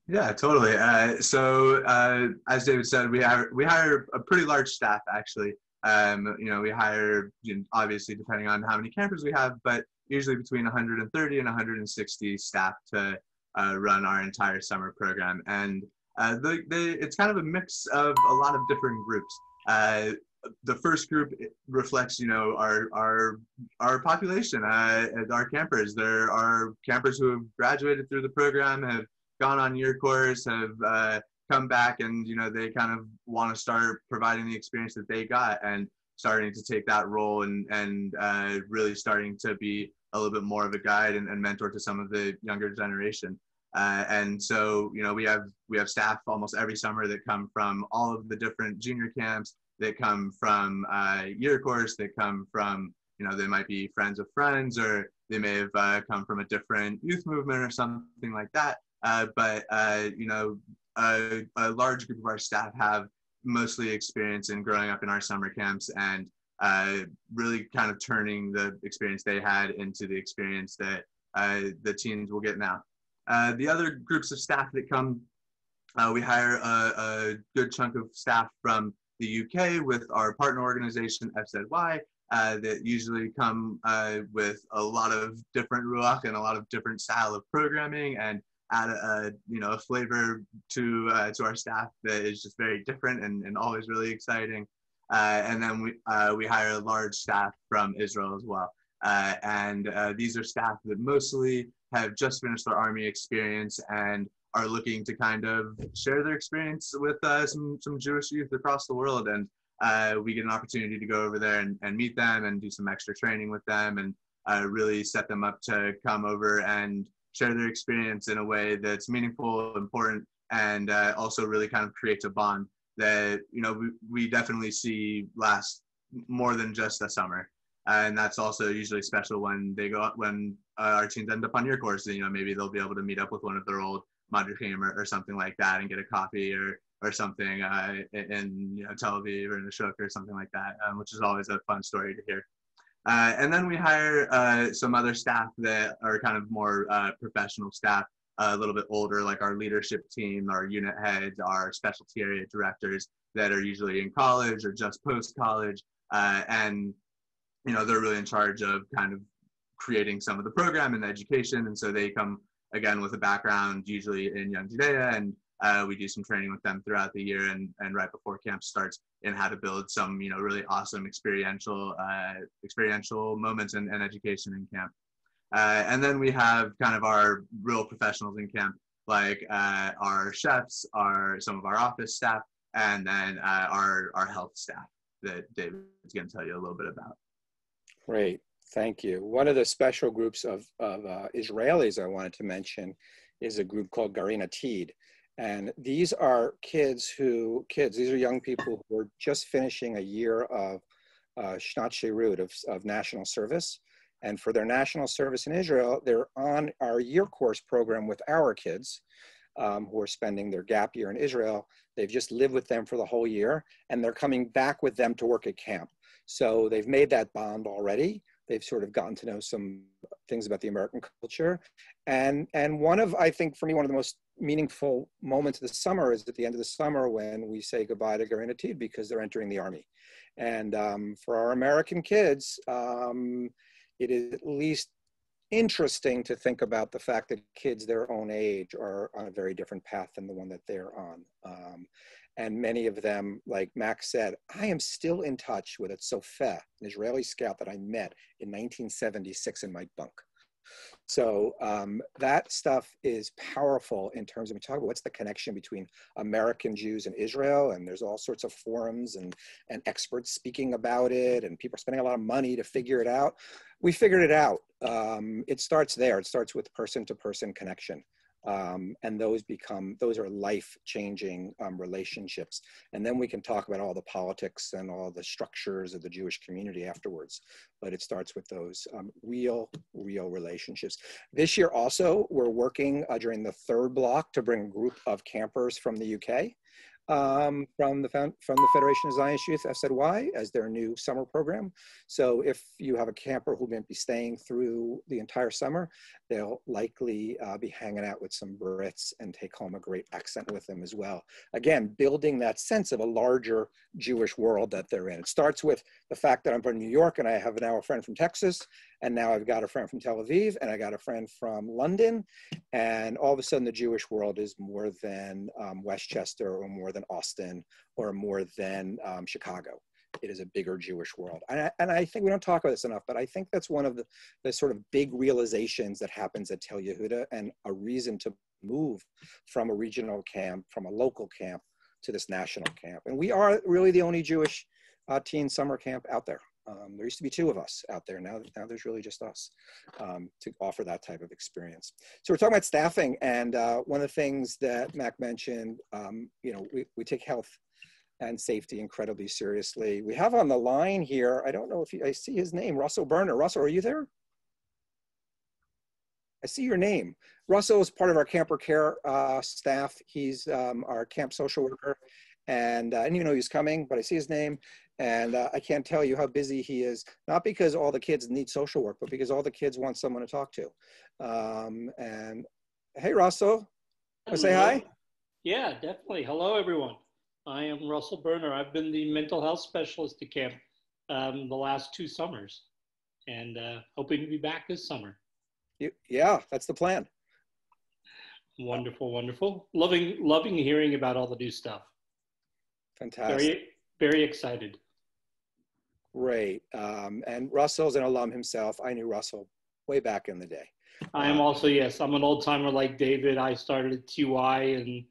Yeah, totally. Uh, so uh, as David said, we hire we hire a pretty large staff actually. Um, you know, we hire, you know, obviously depending on how many campers we have, but usually between 130 and 160 staff to uh, run our entire summer program. And uh, the, the, it's kind of a mix of a lot of different groups. Uh, the first group reflects, you know, our our our population, uh, our campers. There are campers who have graduated through the program, have gone on year course, have uh, come back and you know they kind of want to start providing the experience that they got and starting to take that role and and uh, really starting to be a little bit more of a guide and, and mentor to some of the younger generation. Uh, and so, you know, we have we have staff almost every summer that come from all of the different junior camps, that come from uh, year course, that come from, you know, they might be friends of friends, or they may have uh, come from a different youth movement or something like that. Uh, but uh, you know, a, a, large group of our staff have mostly experience in growing up in our summer camps and uh, really kind of turning the experience they had into the experience that the teens will get now. Uh, the other groups of staff that come, uh, we hire a, a, good chunk of staff from the UK with our partner organization FZY uh, that usually come uh, with a lot of different ruach and a lot of different style of programming and add a, you know a flavor to uh, to our staff that is just very different and, and always really exciting. and then we we hire a large staff from Israel as well. and these are staff that mostly have just finished their army experience and are looking to kind of share their experience with uh, some, some Jewish youth across the world. And uh, we get an opportunity to go over there and, and meet them and do some extra training with them and uh, really set them up to come over and share their experience in a way that's meaningful, important, and uh, also really kind of creates a bond that, you know, we, we definitely see last more than just a summer and that's also usually special when they go when uh, our teams end up on year course you know maybe they'll be able to meet up with one of their old madrichim or, or something like that and get a coffee or or something uh, in you know Tel Aviv or in the Shuk or something like that, um, which is always a fun story to hear. Uh, and then we hire uh, some other staff that are kind of more uh, professional staff, a little bit older, like our leadership team, our unit heads, our specialty area directors that are usually in college or just post college, uh, and you know they're really in charge of kind of creating some of the program and the education. And so they come again with a background usually in young Judaea and uh, we do some training with them throughout the year and, and right before camp starts in how to build some you know really awesome experiential uh, experiential moments and, and education in camp uh, and then we have kind of our real professionals in camp like uh, our chefs our some of our office staff and then uh, our our health staff that david's going to tell you a little bit about Great, thank you. One of the special groups of, of uh, Israelis I wanted to mention is a group called Garin Atid. And these are kids who, kids, these are young people who are just finishing a year of uh, of, of national service. And for their national service in Israel, they're on our year course program with our kids um, who are spending their gap year in Israel. They've just lived with them for the whole year, and they're coming back with them to work at camp. So they've made that bond already. They've sort of gotten to know some things about the American culture. And, and one of, I think for me, one of the most meaningful moments of the summer is at the end of the summer when we say goodbye to Garin Atid because they're entering the army. And um, for our American kids, um, it is at least interesting to think about the fact that kids their own age are on a very different path than the one that they're on. Um, and many of them, like Max said, I am still in touch with a Tzofeh, an Israeli scout that I met in 1976 in my bunk. So um, that stuff is powerful in terms of we talk about what's the connection between American Jews and Israel, and there's all sorts of forums and, and experts speaking about it, and people are spending a lot of money to figure it out. We figured it out. Um, it starts there. It starts with person-to-person -person connection um, and those become those are life changing um, relationships. And then we can talk about all the politics and all the structures of the jewish community afterwards but it starts with those um, real real relationships. This year also we're working uh, during the third block to bring a group of campers from the uk um, from the from the Federation of Zionist Youth FZY as their new summer program. So if you have a camper who may be staying through the entire summer, they'll likely uh, be hanging out with some Brits and take home a great accent with them as well. Again, building that sense of a larger Jewish world that they're in. It starts with the fact that I'm from New York and I have now a friend from Texas, and now I've got a friend from Tel Aviv, and I got a friend from London, and all of a sudden the Jewish world is more than um, Westchester or more than Austin or more than um, Chicago. It is a bigger Jewish world. And I, and I, think we don't talk about this enough, but I think that's one of the, the sort of big realizations that happens at Tel Yehudah and a reason to move from a regional camp, from a local camp to this national camp. And we are really the only Jewish uh, teen summer camp out there. Um, there used to be two of us out there. Now, now there's really just us um, to offer that type of experience. So we're talking about staffing, and uh, one of the things that Mac mentioned, um, you know, we, we take health and safety incredibly seriously. We have on the line here, I don't know if you, I see his name, Russell Berner. Russell, are you there? I see your name. Russell is part of our camper care uh, staff. He's um, our camp social worker. And I didn't even know he was coming, but I see his name. And uh, I can't tell you how busy he is, not because all the kids need social work, but because all the kids want someone to talk to. Um, and hey, Russell, say hi? Yeah, definitely. Hello, everyone. I am Russell Berner. I've been the mental health specialist at camp um, the last two summers and uh, hoping to be back this summer. You, yeah, that's the plan. Wonderful, wonderful. Loving, loving hearing about all the new stuff. Fantastic. Very, very excited. Great. Um, and Russell's an alum himself. I knew Russell way back in the day. I am also, yes, I'm an old timer like David. I started at TY in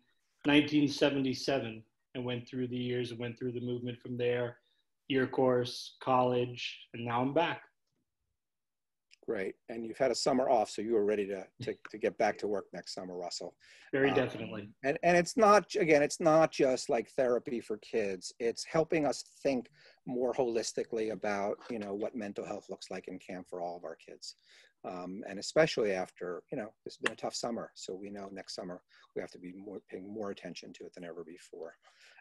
1977 and went through the years and went through the movement from there, year course, college, and now I'm back. Great. And you've had a summer off, so you were ready to, to, to get back to work next summer, Russell. Very Um, definitely. And, and it's not, again, it's not just like therapy for kids. It's helping us think more holistically about, you know, what mental health looks like in camp for all of our kids. Um, and especially after, you know, it's been a tough summer. So we know next summer we have to be more, paying more attention to it than ever before.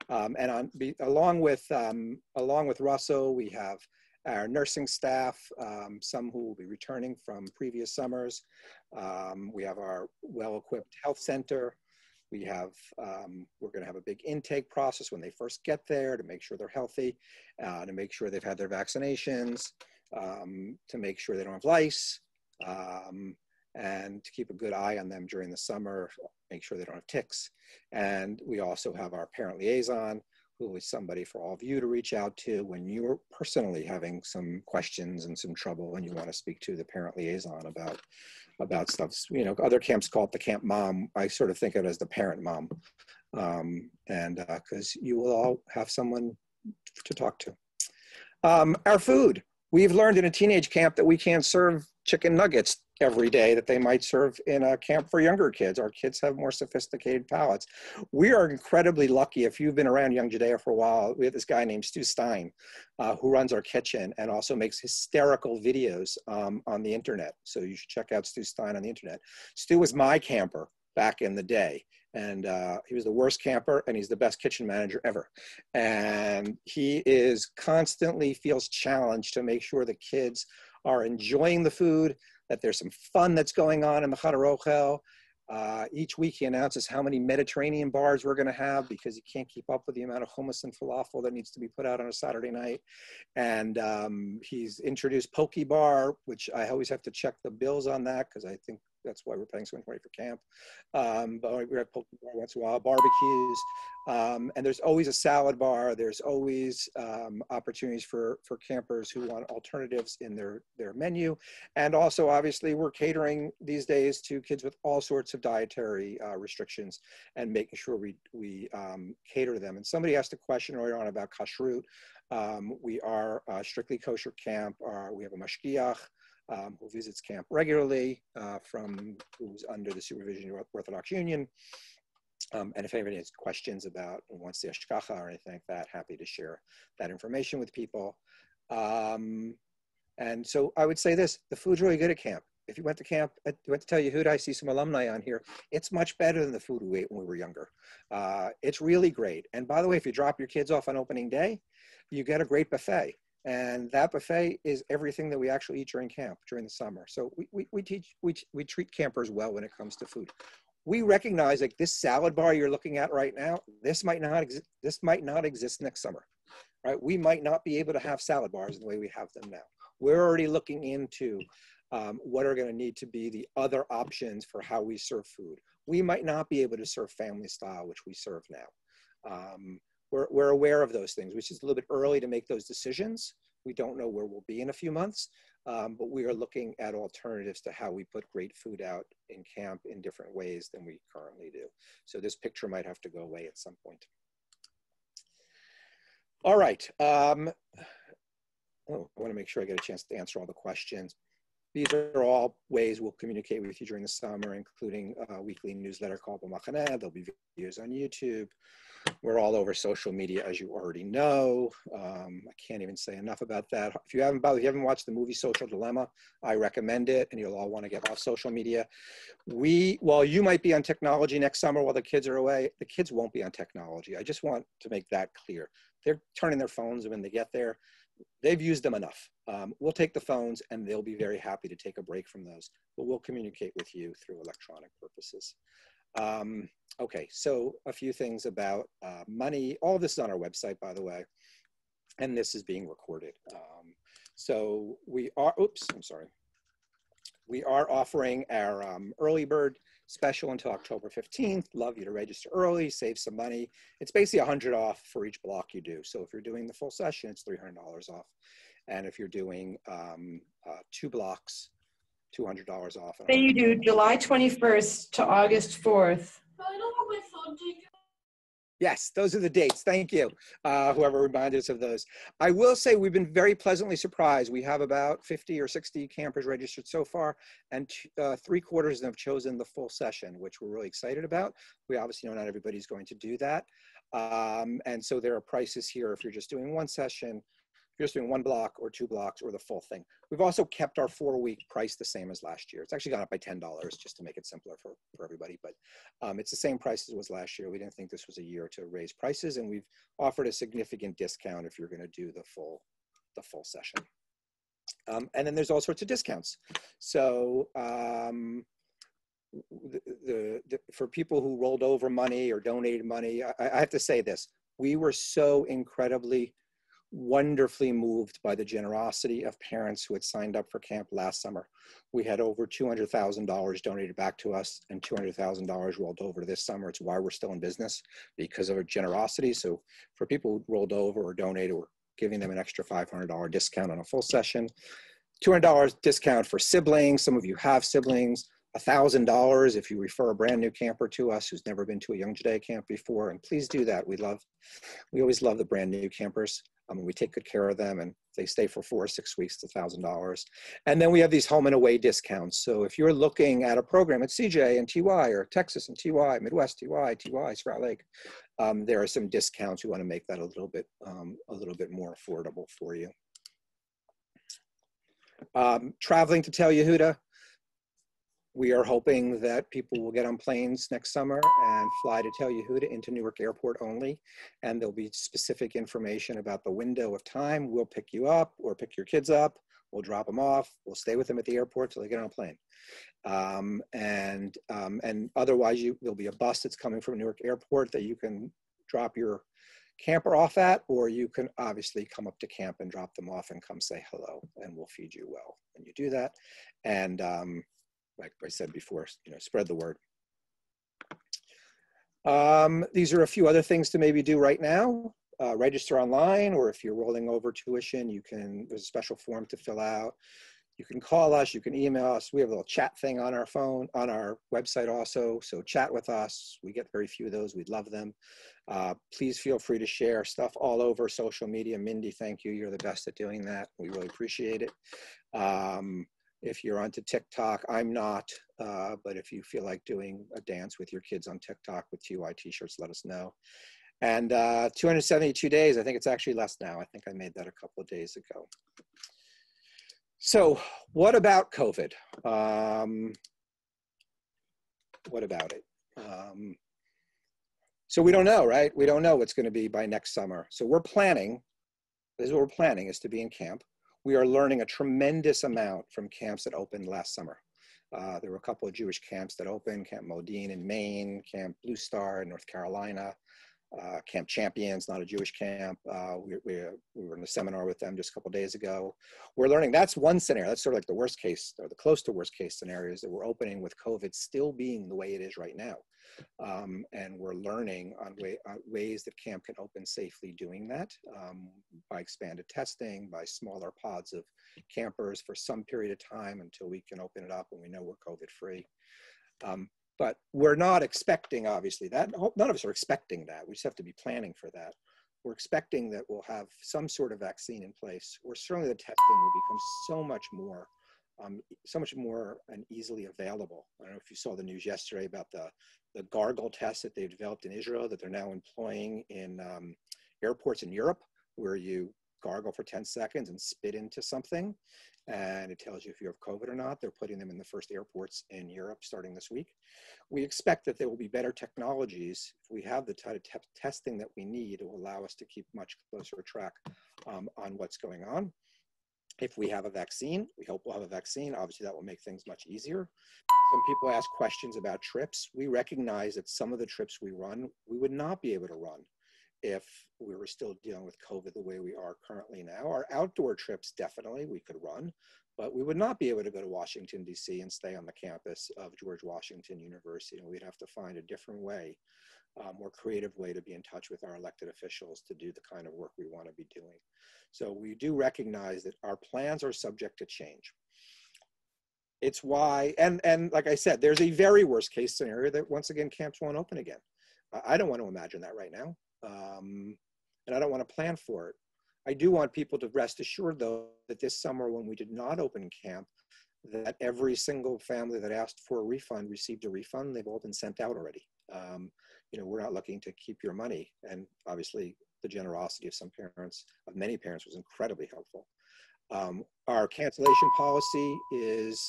Um, and on, be, along with, um, along with Russell, we have our nursing staff, um, some who will be returning from previous summers. Um, we have our well-equipped health center. We have, um, we're gonna have a big intake process when they first get there to make sure they're healthy, uh, to make sure they've had their vaccinations, um, to make sure they don't have lice, um, and to keep a good eye on them during the summer, make sure they don't have ticks. And we also have our parent liaison, is somebody for all of you to reach out to when you're personally having some questions and some trouble and you want to speak to the parent liaison about about stuff. You know, other camps call it the camp mom. I sort of think of it as the parent mom, um, and because you will all have someone to talk to. Um, our food. We've learned in a teenage camp that we can't serve chicken nuggets every day that they might serve in a camp for younger kids. Our kids have more sophisticated palates. We are incredibly lucky. If you've been around Young Judaea for a while, we have this guy named Stu Stein uh, who runs our kitchen and also makes hysterical videos um, on the internet. So you should check out Stu Stein on the internet. Stu was my camper back in the day. And uh, he was the worst camper and he's the best kitchen manager ever. And he is constantly feels challenged to make sure the kids are enjoying the food, that there's some fun that's going on in the Chadar Ochel. Uh, each week he announces how many Mediterranean bars we're going to have because he can't keep up with the amount of hummus and falafel that needs to be put out on a Saturday night. And um, he's introduced Poke Bar, which I always have to check the bills on that because I think that's why we're paying so much money for camp. Um, but we have Bar once in a while, barbecues. Um, and there's always a salad bar. There's always um, opportunities for, for campers who want alternatives in their, their menu. And also, obviously, we're catering these days to kids with all sorts of dietary uh, restrictions and making sure we, we um, cater them. And somebody asked a question earlier on about kashrut. Um, we are strictly kosher camp. Uh, we have a mashgiach. Um, who visits camp regularly uh, from who's under the supervision of Orthodox Union. Um, and if anybody has questions about and wants the hashgacha or anything like that, happy to share that information with people. Um, and so I would say this, the food's really good at camp. If you went to camp, at, went to Tel Yehudah, I see some alumni on here. It's much better than the food we ate when we were younger. Uh, it's really great. And by the way, if you drop your kids off on opening day, you get a great buffet. And that buffet is everything that we actually eat during camp, during the summer. So we, we, we teach, we, we treat campers well when it comes to food we recognize like this salad bar you're looking at right now, this might not exist. This might not exist next summer, right? We might not be able to have salad bars the way we have them now. We're already looking into um, what are going to need to be the other options for how we serve food. We might not be able to serve family style, which we serve now. Um, we're, we're aware of those things, which is a little bit early to make those decisions. We don't know where we'll be in a few months, um, but we are looking at alternatives to how we put great food out in camp in different ways than we currently do. So this picture might have to go away at some point. All right. Um, oh, I want to make sure I get a chance to answer all the questions. These are all ways we'll communicate with you during the summer, including a weekly newsletter called B'Machaneh. There'll be videos on YouTube. We're all over social media, as you already know. Um, I can't even say enough about that. If you haven't, you haven't watched the movie Social Dilemma, I recommend it, and you'll all want to get off social media. We, while you might be on technology next summer while the kids are away, the kids won't be on technology. I just want to make that clear. They're turning their phones when they get there they've used them enough. Um, we'll take the phones and they'll be very happy to take a break from those, but we'll communicate with you through electronic purposes. Um, okay, so a few things about uh, money. All this is on our website, by the way, and this is being recorded. Um, so we are, oops, I'm sorry. We are offering our um, early bird special until October 15th. Love you to register early, save some money. It's basically 100 off for each block you do. So if you're doing the full session, it's $300 off. And if you're doing um, uh, two blocks, $200 off. Then you do July 21st to August 4th. Yes, those are the dates. Thank you, uh, whoever reminded us of those. I will say we've been very pleasantly surprised. We have about 50 or 60 campers registered so far, and uh, three quarters of them have chosen the full session, which we're really excited about. We obviously know not everybody's going to do that. Um, and so there are prices here if you're just doing one session, if you're just doing one block or two blocks or the full thing. We've also kept our four week price the same as last year. It's actually gone up by $10 just to make it simpler for, for everybody, but um, it's the same price as it was last year. We didn't think this was a year to raise prices and we've offered a significant discount if you're gonna do the full, the full session. Um, and then there's all sorts of discounts. So um, the, the, the, for people who rolled over money or donated money, I, I have to say this, we were so incredibly wonderfully moved by the generosity of parents who had signed up for camp last summer. We had over $200,000 donated back to us and $200,000 rolled over this summer. It's why we're still in business because of our generosity. So for people who rolled over or donated, we're giving them an extra $500 discount on a full session. $200 discount for siblings. Some of you have siblings. $1,000 if you refer a brand new camper to us who's never been to a Young Judaea camp before. And please do that. We love, we always love the brand new campers. Um, we take good care of them and they stay for four or six weeks to $1,000. And then we have these home and away discounts. So if you're looking at a program at CJ and TY or Texas and TY, Midwest TY, TY, Sprout Lake, um, there are some discounts. We want to make that a little bit, um, a little bit more affordable for you. Um, traveling to Tel Yehudah, we are hoping that people will get on planes next summer and fly to Tel Yehudah into Newark Airport only. And there'll be specific information about the window of time. We'll pick you up or pick your kids up. We'll drop them off. We'll stay with them at the airport till they get on a plane. Um, and, um, and otherwise, you, there'll be a bus that's coming from Newark Airport that you can drop your camper off at, or you can obviously come up to camp and drop them off and come say hello, and we'll feed you well when you do that. And um, like I said before, you know, spread the word. Um, these are a few other things to maybe do right now. Uh, register online, or if you're rolling over tuition, you can, there's a special form to fill out. You can call us, you can email us. We have a little chat thing on our phone, on our website also. So chat with us. We get very few of those. We'd love them. Uh, please feel free to share stuff all over social media. Mindy, thank you. You're the best at doing that. We really appreciate it. Um, if you're onto TikTok, I'm not, uh, but if you feel like doing a dance with your kids on TikTok with TY t-shirts, let us know. And uh, 272 days, I think it's actually less now. I think I made that a couple of days ago. So what about COVID? Um, what about it? Um, so we don't know, right? We don't know what's gonna be by next summer. So we're planning, this is what we're planning, is to be in camp we are learning a tremendous amount from camps that opened last summer. Uh, there were a couple of Jewish camps that opened, Camp Modin in Maine, Camp Blue Star in North Carolina, uh, Camp Champions, not a Jewish camp. Uh, we, we, we, were in a seminar with them just a couple days ago. We're learning that's one scenario. That's sort of like the worst case or the close to worst case scenarios that we're opening with COVID still being the way it is right now. Um, and we're learning on, way, on, ways that camp can open safely doing that um, by expanded testing, by smaller pods of campers for some period of time until we can open it up and we know we're COVID free. Um, but we're not expecting, obviously, that. None of us are expecting that. We just have to be planning for that. we're expecting that we'll have some sort of vaccine in place, or certainly the testing will become so much more, um, so much more and easily available. I don't know if you saw the news yesterday about the, the gargle test that they've developed in Israel that they're now employing in um, airports in Europe, where you gargle for 10 seconds and spit into something and it tells you if you have COVID or not. They're putting them in the first airports in Europe starting this week. We expect that there will be better technologies. If we have the type of te testing that we need, it will allow us to keep much closer track um, on what's going on. If we have a vaccine, we hope we'll have a vaccine. Obviously, that will make things much easier. Some people ask questions about trips. We recognize that some of the trips we run, we would not be able to run if we were still dealing with COVID the way we are currently now. Our outdoor trips, definitely, we could run, but we would not be able to go to Washington, D.C. and stay on the campus of George Washington University. And we'd have to find a different way, a more creative way to be in touch with our elected officials to do the kind of work we want to be doing. So we do recognize that our plans are subject to change. It's why, and, and like I said, there's a very worst case scenario that once again, camps won't open again. I don't want to imagine that right now um, and I don't want to plan for it. I do want people to rest assured, though, that this summer when we did not open camp, that every single family that asked for a refund received a refund. They've all been sent out already. Um, you know, we're not looking to keep your money. And obviously, the generosity of some parents, of many parents, was incredibly helpful. Um, our cancellation policy is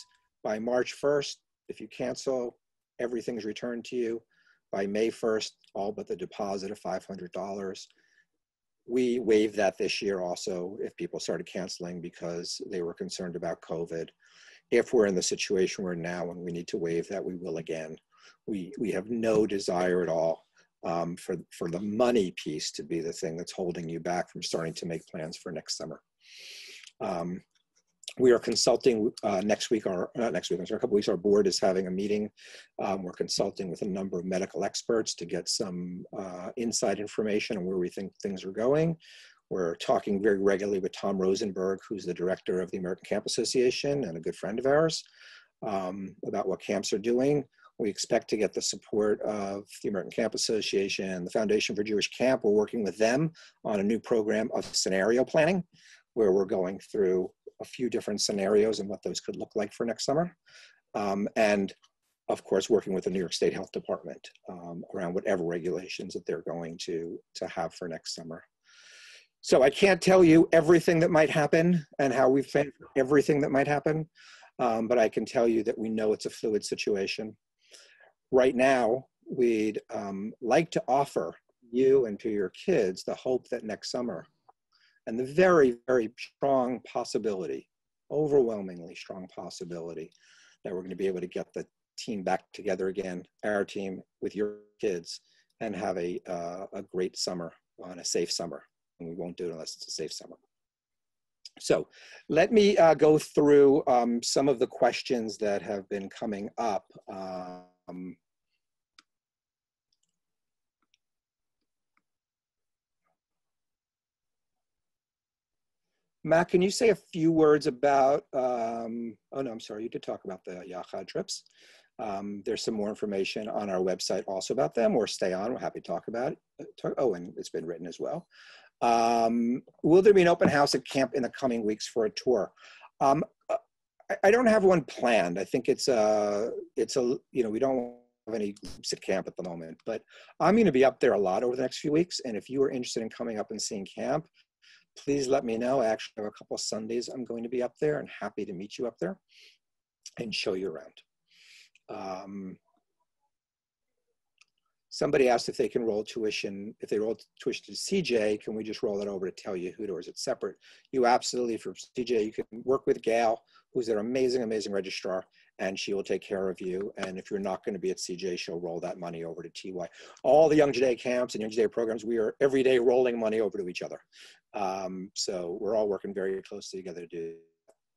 by March 1st, if you cancel, everything's returned to you. By May 1st, all but the deposit of $500. We waived that this year also if people started canceling because they were concerned about COVID. If we're in the situation we're now and we need to waive that, we will again. We, we have no desire at all um, for, for the money piece to be the thing that's holding you back from starting to make plans for next summer. Um, we are consulting uh, next week, or not next week, I'm sorry, a couple weeks, our board is having a meeting. Um, we're consulting with a number of medical experts to get some uh, inside information on where we think things are going. We're talking very regularly with Tom Rosenberg, who's the director of the American Camp Association and a good friend of ours, um, about what camps are doing. We expect to get the support of the American Camp Association, the Foundation for Jewish Camp. We're working with them on a new program of scenario planning, where we're going through a few different scenarios and what those could look like for next summer. Um, and of course, working with the New York State Health Department um, around whatever regulations that they're going to, to have for next summer. So I can't tell you everything that might happen and how we've planned for everything that might happen, um, but I can tell you that we know it's a fluid situation. Right now, we'd um, like to offer you and to your kids the hope that next summer and the very, very strong possibility, overwhelmingly strong possibility that we're going to be able to get the team back together again, our team with your kids, and have a, uh, a great summer on a safe summer. And we won't do it unless it's a safe summer. So let me uh, go through um, some of the questions that have been coming up. Um, Matt, can you say a few words about, um, oh no, I'm sorry, you did talk about the Yachad trips. Um, there's some more information on our website also about them, or stay on, we're happy to talk about it. Uh, oh, and it's been written as well. Um, will there be an open house at camp in the coming weeks for a tour? Um, uh, I, I, don't have one planned. I think it's a, it's a, you know, we don't have any groups at camp at the moment, but I'm going to be up there a lot over the next few weeks. And if you are interested in coming up and seeing camp, please let me know. I actually have a couple Sundays I'm going to be up there and happy to meet you up there and show you around. Um, somebody asked if they can roll tuition, if they roll tuition to CJ, can we just roll it over to Tel Yehudah or is it separate? You absolutely, for CJ, you can work with Gail, who's their amazing, amazing registrar, and she will take care of you. And if you're not going to be at CJ, she'll roll that money over to TY. All the Young Judaea camps and Young Judaea programs, we are every day rolling money over to each other. Um, so we're all working very closely together to do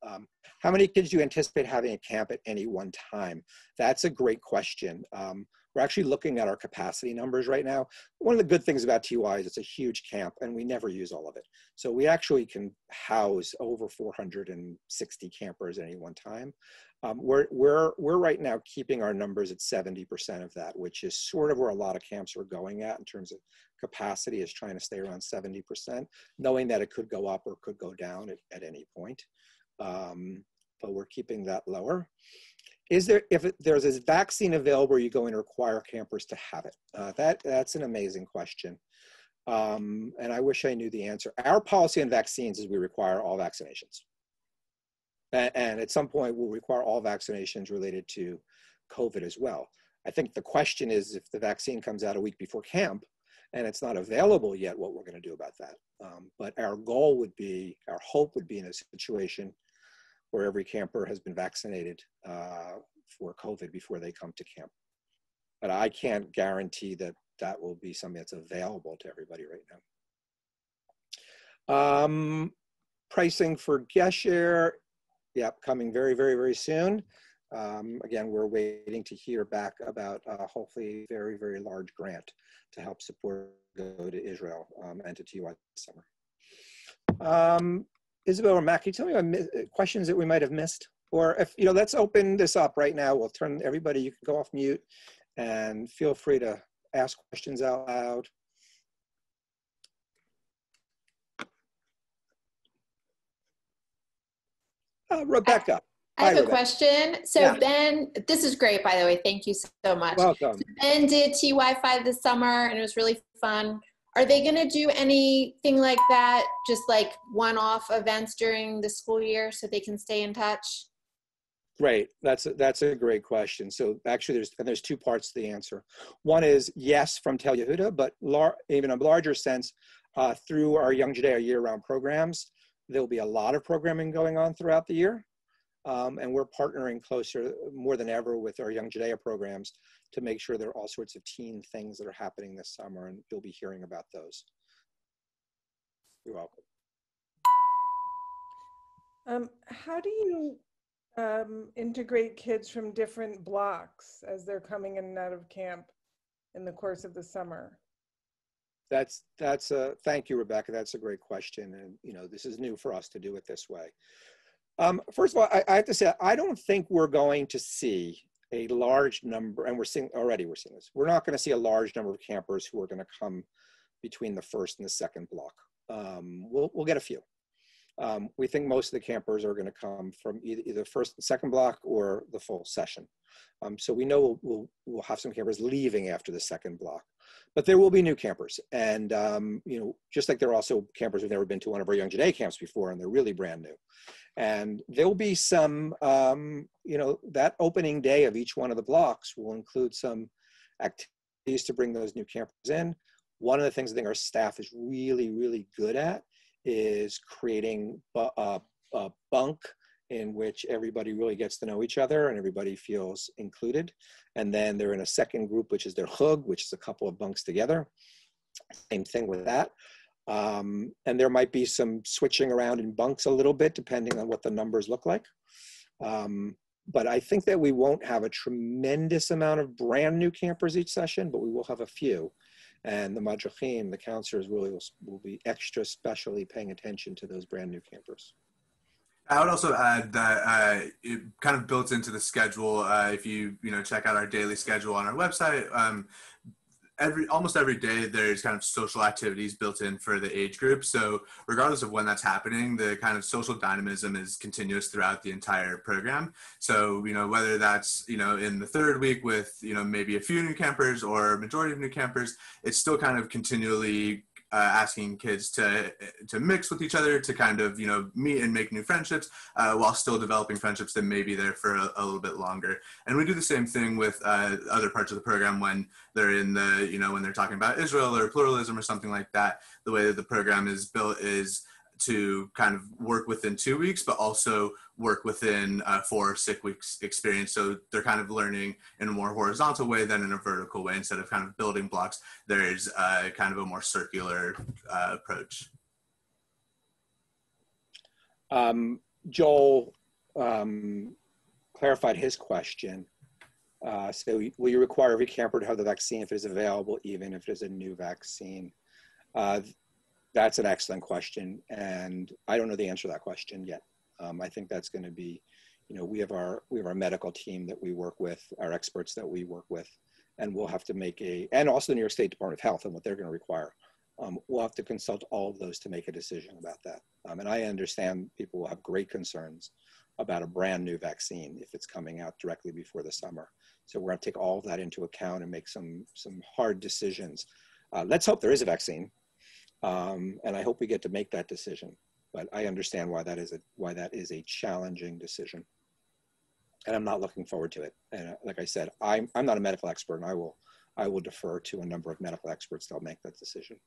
Um, how many kids do you anticipate having at camp at any one time? That's a great question. Um, we're actually looking at our capacity numbers right now. One of the good things about TY is it's a huge camp and we never use all of it. So we actually can house over 460 campers at any one time. Um, we're, we're, we're right now keeping our numbers at 70% of that, which is sort of where a lot of camps are going at in terms of capacity is trying to stay around 70%, knowing that it could go up or could go down at, at any point. Um, but we're keeping that lower. Is there, if there's a vaccine available, are you going to require campers to have it? Uh, that, that's an amazing question. Um, and I wish I knew the answer. Our policy on vaccines is we require all vaccinations. And, and at some point, we'll require all vaccinations related to COVID as well. I think the question is if the vaccine comes out a week before camp and it's not available yet, what we're going to do about that. Um, but our goal would be, our hope would be in a situation where every camper has been vaccinated uh, for COVID before they come to camp. But I can't guarantee that that will be something that's available to everybody right now. Um, pricing for Gesher, yep, coming very, very, very soon. Um, again, we're waiting to hear back about uh, hopefully a very, very large grant to help support go to Israel um, and to TY this summer. Um, Isabel or can you tell me about questions that we might have missed? Or if, you know, let's open this up right now. We'll turn everybody, you can go off mute and feel free to ask questions out loud. Uh, Rebecca. I have Hi, a Rebecca. question. So Yeah. Ben, this is great, by the way. Thank you so much. Welcome. Ben did TY5 this summer and it was really fun. Are they going to do anything like that, just like one-off events during the school year so they can stay in touch? Great. That's a, that's a great question. So actually, there's and there's two parts to the answer. One is yes from Tel Yehudah, but lar- even a larger sense uh, through our Young Judaea year-round programs, there'll be a lot of programming going on throughout the year, um, and we're partnering closer more than ever with our Young Judaea programs to make sure there are all sorts of teen things that are happening this summer, and you'll be hearing about those. You're welcome. Um, how do you um, integrate kids from different blocks as they're coming in and out of camp in the course of the summer? That's that's a thank you, Rebecca. That's a great question, and you know this is new for us to do it this way. Um, first of all, I, I have to say I don't think we're going to see a large number, and we're seeing already we're seeing this. We're not going to see a large number of campers who are going to come between the first and the second block. Um, we'll we'll get a few. Um, we think most of the campers are going to come from either, either first and second block or the full session. Um, so we know we'll, we'll, we'll have some campers leaving after the second block, but there will be new campers. And, um, you know, just like there are also campers who've never been to one of our Young Judaea camps before and they're really brand new. And there'll be some, um, you know, that opening day of each one of the blocks will include some activities to bring those new campers in. One of the things I think our staff is really, really good at is creating a, a bunk in which everybody really gets to know each other and everybody feels included. And then they're in a second group, which is their hug, which is a couple of bunks together. Same thing with that. Um, and there might be some switching around in bunks a little bit, depending on what the numbers look like. Um, but I think that we won't have a tremendous amount of brand new campers each session, but we will have a few. And the madrichim, the counselors, really will, will be extra specially paying attention to those brand new campers. I would also add that uh, it kind of built into the schedule. Uh, if you you know check out our daily schedule on our website, um, every almost every day there's kind of social activities built in for the age group. So regardless of when that's happening, the kind of social dynamism is continuous throughout the entire program. So you know whether that's you know in the third week with you know maybe a few new campers or majority of new campers, it's still kind of continually uh, asking kids to to mix with each other, to kind of you know meet and make new friendships, uh, while still developing friendships that may be there for a, a little bit longer. And we do the same thing with uh, other parts of the program when they're in the you know when they're talking about Israel or pluralism or something like that. The way that the program is built is to kind of work within two weeks, but also work within uh, four or six weeks experience. So they're kind of learning in a more horizontal way than in a vertical way. Instead of kind of building blocks, there's uh, kind of a more circular uh, approach. Um, Joel um, clarified his question. Uh, so will you require every camper to have the vaccine if it is available, even if it is a new vaccine? That's an excellent question. And I don't know the answer to that question yet. Um, I think that's gonna be, you know, we have our, we have our medical team that we work with, our experts that we work with, and we'll have to make a, and also the New York State Department of Health and what they're gonna require. Um, we'll have to consult all of those to make a decision about that. Um, and I understand people will have great concerns about a brand new vaccine if it's coming out directly before the summer. So we're going to take all of that into account and make some some hard decisions. Uh, let's hope there is a vaccine, um, and I hope we get to make that decision. But I understand why that is a why that is a challenging decision, and I'm not looking forward to it. And uh, like I said, I'm I'm not a medical expert, and I will I will defer to a number of medical experts that'll make that decision.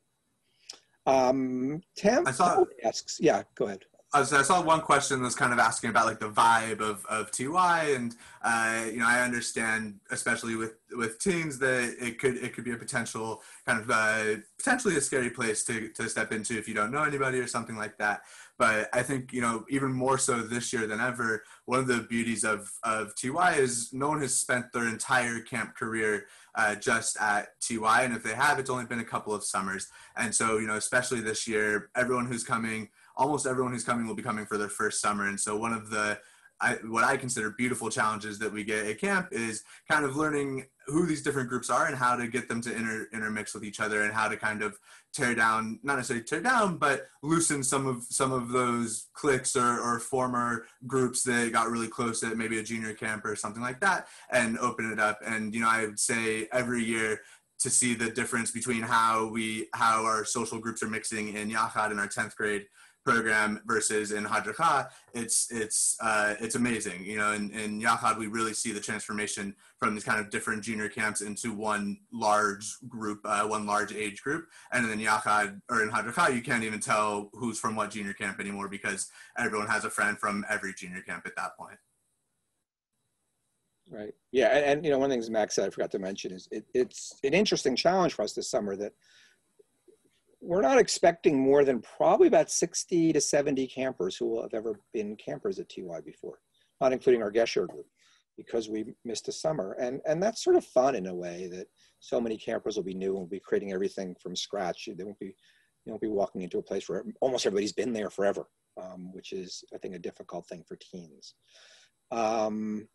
Um, Tam I saw- asks, yeah, go ahead. I, was, I saw one question that's kind of asking about like the vibe of, of TY, and uh, you know I understand, especially with with teens, that it could it could be a potential kind of uh, potentially a scary place to to step into if you don't know anybody or something like that. But I think you know even more so this year than ever. One of the beauties of of TY is no one has spent their entire camp career uh, just at TY, and if they have, it's only been a couple of summers. And so you know, especially this year, everyone who's coming almost everyone who's coming will be coming for their first summer. And so one of the I, what I consider beautiful challenges that we get at camp is kind of learning who these different groups are and how to get them to inter, intermix with each other and how to kind of tear down, not necessarily tear down, but loosen some of some of those cliques or, or former groups that got really close at maybe a junior camp or something like that and open it up. And, you know, I would say every year to see the difference between how we, how our social groups are mixing in Yachad in our 10th grade program versus in Hadracha, it's it's uh, it's amazing. You know, in, in Yahad, we really see the transformation from these kind of different junior camps into one large group, uh, one large age group. And then Yahad or in Hadracha, you can't even tell who's from what junior camp anymore because everyone has a friend from every junior camp at that point. Right. Yeah, and, and, you know, one of the things Max said I forgot to mention is it, it's an interesting challenge for us this summer that we're not expecting more than probably about 60 to 70 campers who will have ever been campers at TY before, not including our Gesher group, because we missed a summer. And, and that's sort of fun in a way that so many campers will be new and will be creating everything from scratch. They won't be, you won't be walking into a place where almost everybody's been there forever, um, which is, I think, a difficult thing for teens. Um,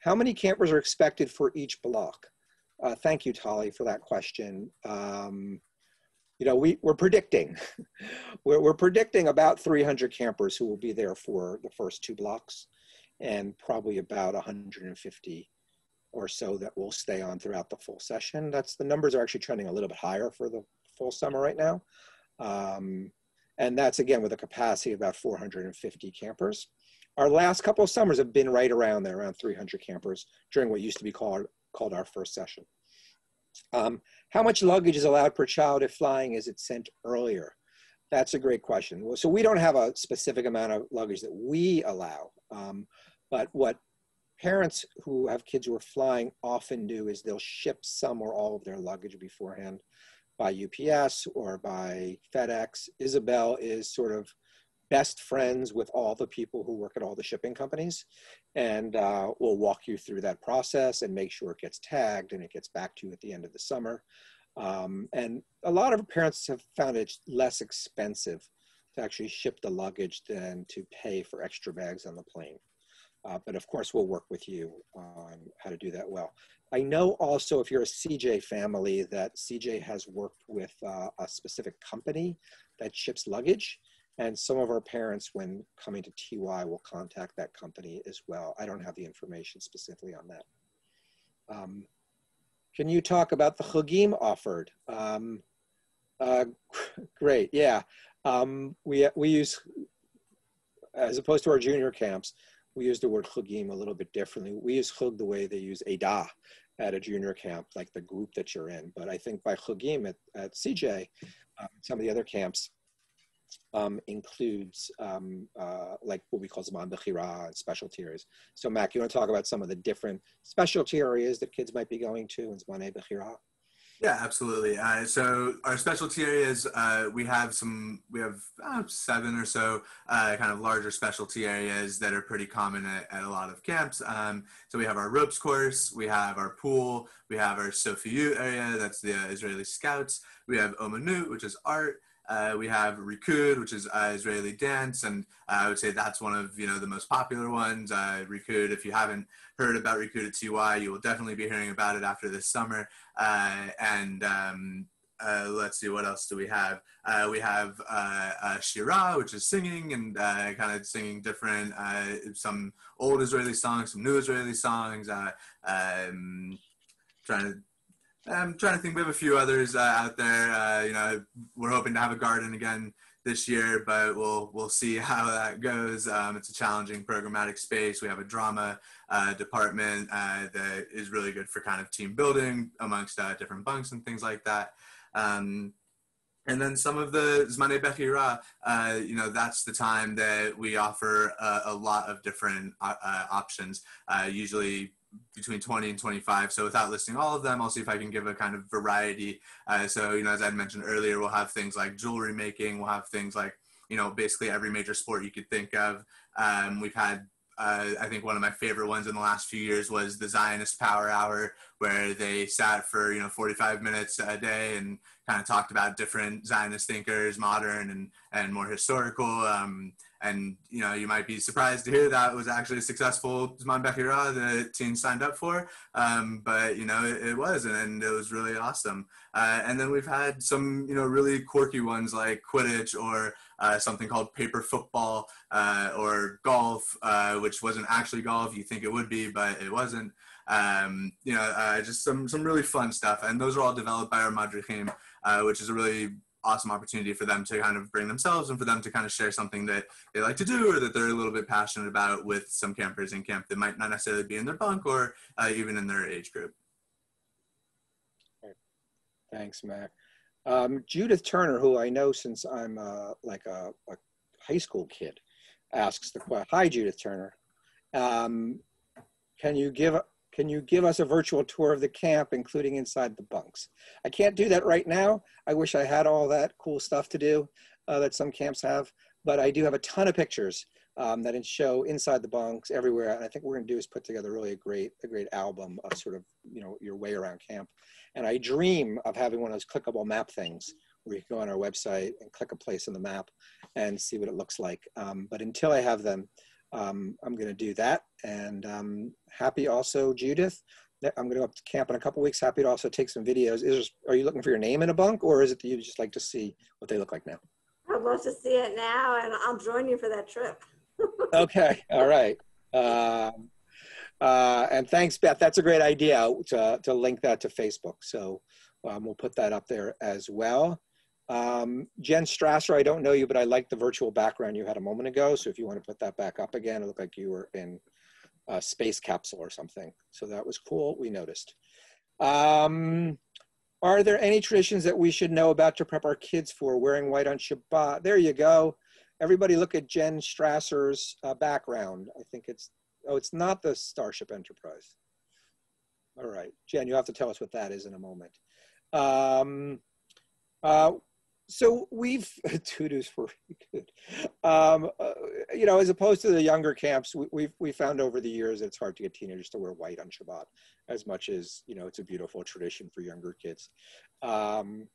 how many campers are expected for each block? Uh, thank you, Tali, for that question. Um, you know, we, we're predicting, we're, we're predicting about 300 campers who will be there for the first two blocks and probably about 150 or so that will stay on throughout the full session. That's the numbers are actually trending a little bit higher for the full summer right now. Um, and that's again with a capacity of about 450 campers. Our last couple of summers have been right around there, around 300 campers during what used to be called, called our first session. Um, how much luggage is allowed per child if flying is it sent earlier? That's a great question. Well, so we don't have a specific amount of luggage that we allow, um, but what parents who have kids who are flying often do is they'll ship some or all of their luggage beforehand by UPS or by FedEx. Isabel is sort of best friends with all the people who work at all the shipping companies. And uh, we'll walk you through that process and make sure it gets tagged and it gets back to you at the end of the summer. Um, and a lot of parents have found it less expensive to actually ship the luggage than to pay for extra bags on the plane. Uh, but of course, we'll work with you on how to do that well. I know also if you're a CJ family that CJ has worked with uh, a specific company that ships luggage. And some of our parents, when coming to TY, will contact that company as well. I don't have the information specifically on that. Um, can you talk about the chugim offered? Um, uh, great, yeah. Um, we, we use, as opposed to our junior camps, we use the word chugim a little bit differently. We use chug the way they use edah at a junior camp, like the group that you're in. But I think by chugim at, at CJ, um, some of the other camps, um, includes um, uh, like what we call Zman Bechira and specialty areas. So Mac, you want to talk about some of the different specialty areas that kids might be going to in Zman Bechira? Yeah, absolutely. Uh, so our specialty areas, uh, we have some, we have uh, seven or so uh, kind of larger specialty areas that are pretty common at, at a lot of camps. Um, so we have our ropes course, we have our pool, we have our Sofiyut area, that's the Israeli Scouts. We have Omanut, which is art. Uh, we have Rikud, which is uh, Israeli dance, and uh, I would say that's one of you know the most popular ones. Uh, Rikud, if you haven't heard about Rikud at TY, you will definitely be hearing about it after this summer. Uh, and um, uh, let's see, what else do we have? We have Shira, which is singing and kind of singing different, some old Israeli songs, some new Israeli songs. Um, trying to I'm trying to think. We have a few others uh, out there. Uh, you know, we're hoping to have a garden again this year, but we'll we'll see how that goes. Um, it's a challenging programmatic space. We have a drama uh, department uh, that is really good for kind of team building amongst uh, different bunks and things like that. Um, and then some of the Zmane Bechira, uh, you know, that's the time that we offer a, a lot of different uh, uh, options. Uh, usually between 20 and 25. So without listing all of them, I'll see if I can give a kind of variety. Uh, so, you know, as I mentioned earlier, we'll have things like jewelry making, we'll have things like, you know, basically every major sport you could think of. Um, we've had uh, I think one of my favorite ones in the last few years was the Zionist Power Hour, where they sat for you know 45 minutes a day and kind of talked about different Zionist thinkers, modern and and more historical. Um, and you know you might be surprised to hear that was actually a successful Zman Bechira the team signed up for, um, but you know it, it, was and it was really awesome. Uh, and then we've had some you know really quirky ones like Quidditch or uh, something called paper football uh, or golf, uh, which wasn't actually golf. You think it would be, but it wasn't. Um, you know, uh, just some some really fun stuff, and those are all developed by our madrichim, uh, which is a really awesome opportunity for them to kind of bring themselves and for them to kind of share something that they like to do or that they're a little bit passionate about with some campers in camp that might not necessarily be in their bunk or uh, even in their age group. Thanks, Mac. Um, Judith Turner, who I know since I'm uh, like a, a, high school kid, asks the question. Hi, Judith Turner. Um, can you give can you give us a virtual tour of the camp, including inside the bunks? I can't do that right now. I wish I had all that cool stuff to do uh, that some camps have, but I do have a ton of pictures um, that show inside the bunks everywhere. And I think we're gonna do is put together really a great, a great album of sort of, you know, your way around camp. And I dream of having one of those clickable map things where you can go on our website and click a place on the map and see what it looks like. Um, but until I have them, um, I'm going to do that. And um, happy also, Judith. I'm going to go up to camp in a couple weeks. Happy to also take some videos. Is are you looking for your name in a bunk, or is it that you just like to see what they look like now? I'd love to see it now, and I'll join you for that trip. okay, all right. Uh, uh, and thanks, Beth. That's a great idea to, to link that to Facebook. So um, we'll put that up there as well. Um, Jen Strasser, I don't know you, but I like the virtual background you had a moment ago. So if you want to put that back up again, it looked like you were in a space capsule or something. So that was cool. We noticed. Um, are there any traditions that we should know about to prep our kids for wearing white on Shabbat? There you go. Everybody look at Jen Strasser's uh, background. I think it's, oh, it's not the Starship Enterprise. All right, Jen, you have to tell us what that is in a moment. Um, uh, so we've tutus were good. Um, uh, you know, as opposed to the younger camps, we, we've we found over the years that it's hard to get teenagers to wear white on Shabbat, as much as you know it's a beautiful tradition for younger kids. Um,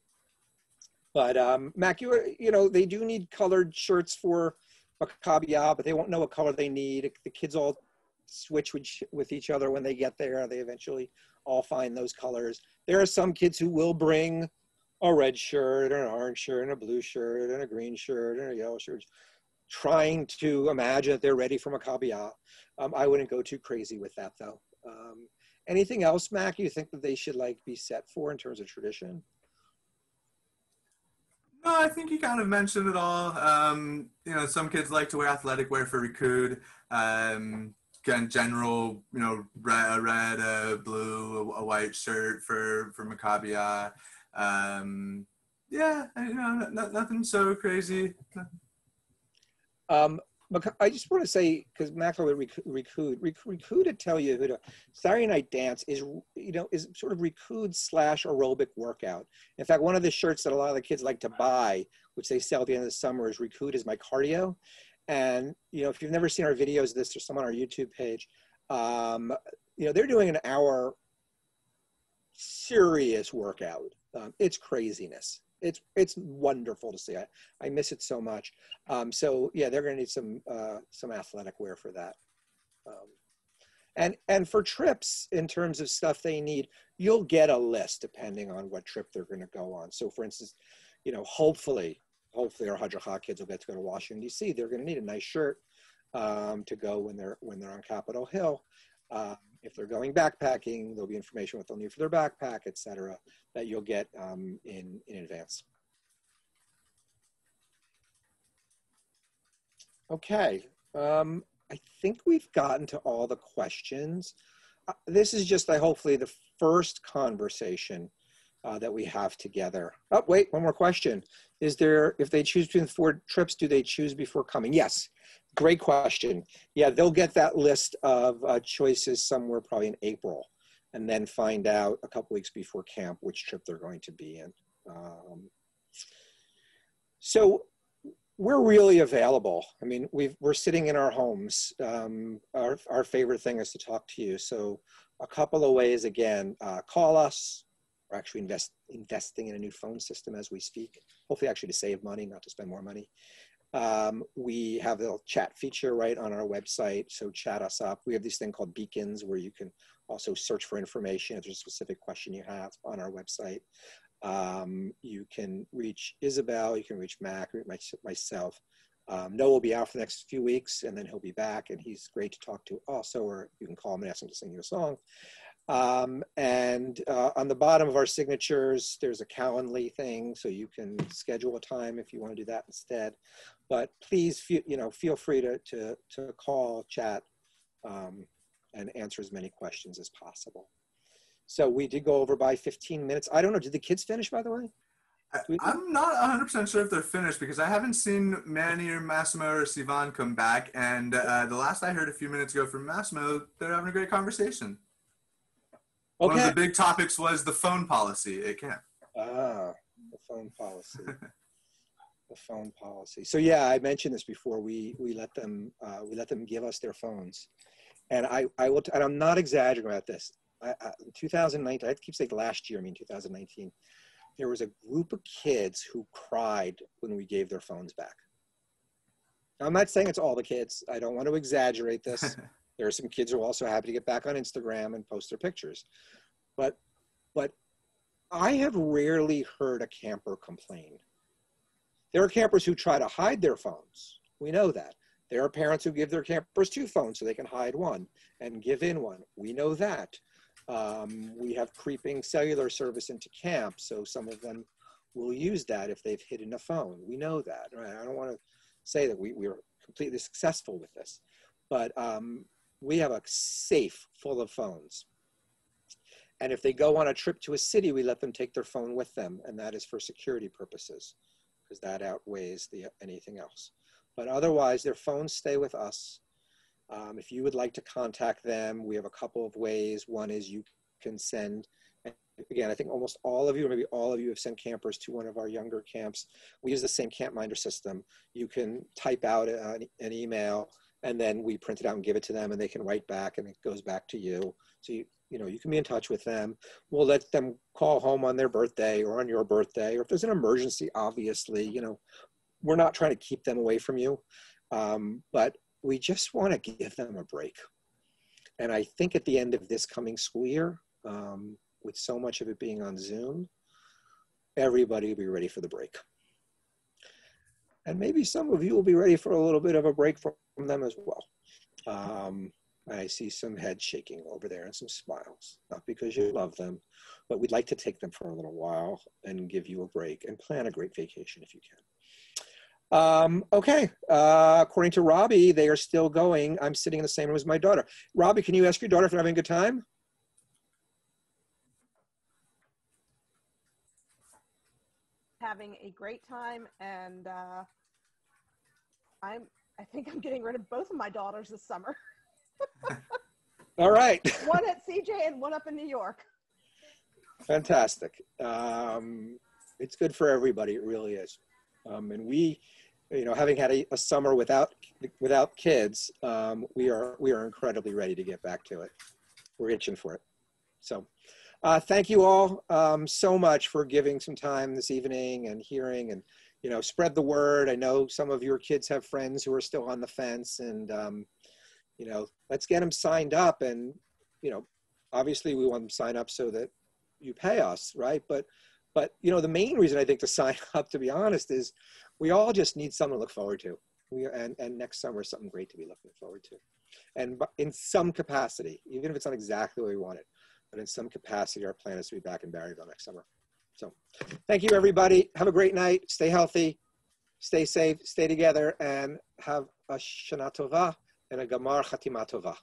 but um, Mac, you you know they do need colored shirts for Maccabiah, but they won't know what color they need. The kids all switch with, with each other when they get there. They eventually all find those colors. There are some kids who will bring a red shirt and an orange shirt and a blue shirt and a green shirt and a yellow shirt, trying to imagine that they're ready for Maccabiah. Um, I wouldn't go too crazy with that though. Um, anything else, Mac, you think that they should like be set for in terms of tradition? No, I think you kind of mentioned it all. Um, you know, some kids like to wear athletic wear for Rikud. Um, general, you know, red, a red, a blue, a white shirt for for Maccabiah. Um, yeah, you know, nothing so crazy. Um, I just want to say, because Maxwell Rikud, Rikud to tell you that Saturday Night Dance is, you know, is sort of Rikud slash aerobic workout. In fact, one of the shirts that a lot of the kids like to buy, which they sell at the end of the summer, is Rikud is my cardio. And, you know, if you've never seen our videos, this or some on our YouTube page, um, you know, they're doing an hour serious workout. Um, it's craziness it's it's wonderful to see. I, I miss it so much. Um, so yeah, they're going to need some uh, some athletic wear for that. Um, and and for trips, in terms of stuff they need, you'll get a list depending on what trip they're going to go on. So for instance, you know, hopefully, hopefully our Hadra kids will get to go to Washington D.C. They're going to need a nice shirt um, to go when they're when they're on Capitol Hill. Uh, if they're going backpacking, there'll be information what they'll need for their backpack, et cetera, that you'll get um, in, in advance. Okay, um, I think we've gotten to all the questions. Uh, this is just, uh, hopefully, the first conversation uh, that we have together. Oh, wait, one more question. Is there, if they choose between four trips, do they choose before coming? Yes, great question. Yeah, they'll get that list of uh, choices somewhere probably in April and then find out a couple weeks before camp which trip they're going to be in. Um, so we're really available. I mean, we are sitting in our homes. Um, our, our favorite thing is to talk to you. So a couple of ways, again, uh, call us. We're actually invest, investing in a new phone system as we speak, hopefully actually to save money, not to spend more money. Um, we have the chat feature right on our website, so chat us up. We have this thing called beacons where you can also search for information if there's a specific question you have on our website. Um, you can reach Isabel, you can reach Mac, my, myself. Um, Noah will be out for the next few weeks and then he'll be back and he's great to talk to also, or you can call him and ask him to sing you a song. Um, and uh, on the bottom of our signatures, there's a Calendly thing, so you can schedule a time if you want to do that instead. But please, you know, feel free to, to, to call, chat, um, and answer as many questions as possible. So we did go over by 15 minutes. I don't know, did the kids finish, by the way? I, am not 100% sure if they're finished because I haven't seen Manny or Massimo or Sivan come back. And uh, the last I heard a few minutes ago from Massimo, they're having a great conversation. Okay. One of the big topics was the phone policy at camp. Ah, the phone policy. the phone policy. So yeah, I mentioned this before. We we let them uh, we let them give us their phones, and I I will and I'm not exaggerating about this. I, I, 2019, I keep saying last year. I mean 2019. There was a group of kids who cried when we gave their phones back. Now, I'm not saying it's all the kids. I don't want to exaggerate this. There are some kids who are also happy to get back on Instagram and post their pictures. But, but I have rarely heard a camper complain. There are campers who try to hide their phones. We know that. There are parents who give their campers two phones so they can hide one and give in one. We know that. Um, we have creeping cellular service into camp, so some of them will use that if they've hidden a phone. We know that. Right? I don't want to say that we, we are completely successful with this, but um, we have a safe full of phones. And if they go on a trip to a city, we let them take their phone with them, and that is for security purposes, because that outweighs the, anything else. But otherwise, their phones stay with us. Um, if you would like to contact them, we have a couple of ways. One is you can send, again, I think almost all of you, or maybe all of you have sent campers to one of our younger camps. We use the same Campminder system. You can type out an, an email and then we print it out and give it to them and they can write back and it goes back to you so you you know you can be in touch with them. We'll let them call home on their birthday or on your birthday or if there's an emergency obviously you know we're not trying to keep them away from you. Um, but we just want to give them a break. And i think at the end of this coming school year um, with so much of it being on zoom everybody will be ready for the break. And maybe some of you will be ready for a little bit of a break from them as well. Um, I see some head shaking over there and some smiles, not because you love them, but we'd like to take them for a little while and give you a break and plan a great vacation if you can. Um, okay, uh, according to Robbie, they are still going. I'm sitting in the same room as my daughter. Robbie, can you ask your daughter if they're having a good time? Having a great time and uh, I'm I think I'm getting rid of both of my daughters this summer. All right. one at CJ and one up in New York. Fantastic. Um, it's good for everybody. It really is. Um, and we, you know, having had a, a summer without without kids, um, we are we are incredibly ready to get back to it. We're itching for it. So, uh, thank you all um, so much for giving some time this evening and hearing and you know spread the word. I know some of your kids have friends who are still on the fence, and um, you know, let's get them signed up. And you know, obviously we want them to sign up so that you pay us, right? But but you know, the main reason I think to sign up, to be honest, is we all just need something to look forward to. We and and next summer something great to be looking forward to, and in some capacity, even if it's not exactly what we wanted, but in some capacity, our plan is to be back in Barryville next summer. So, thank you everybody. Have a great night. Stay healthy, stay safe, stay together, and have a Shana Tova and a Gamar Chatima Tova.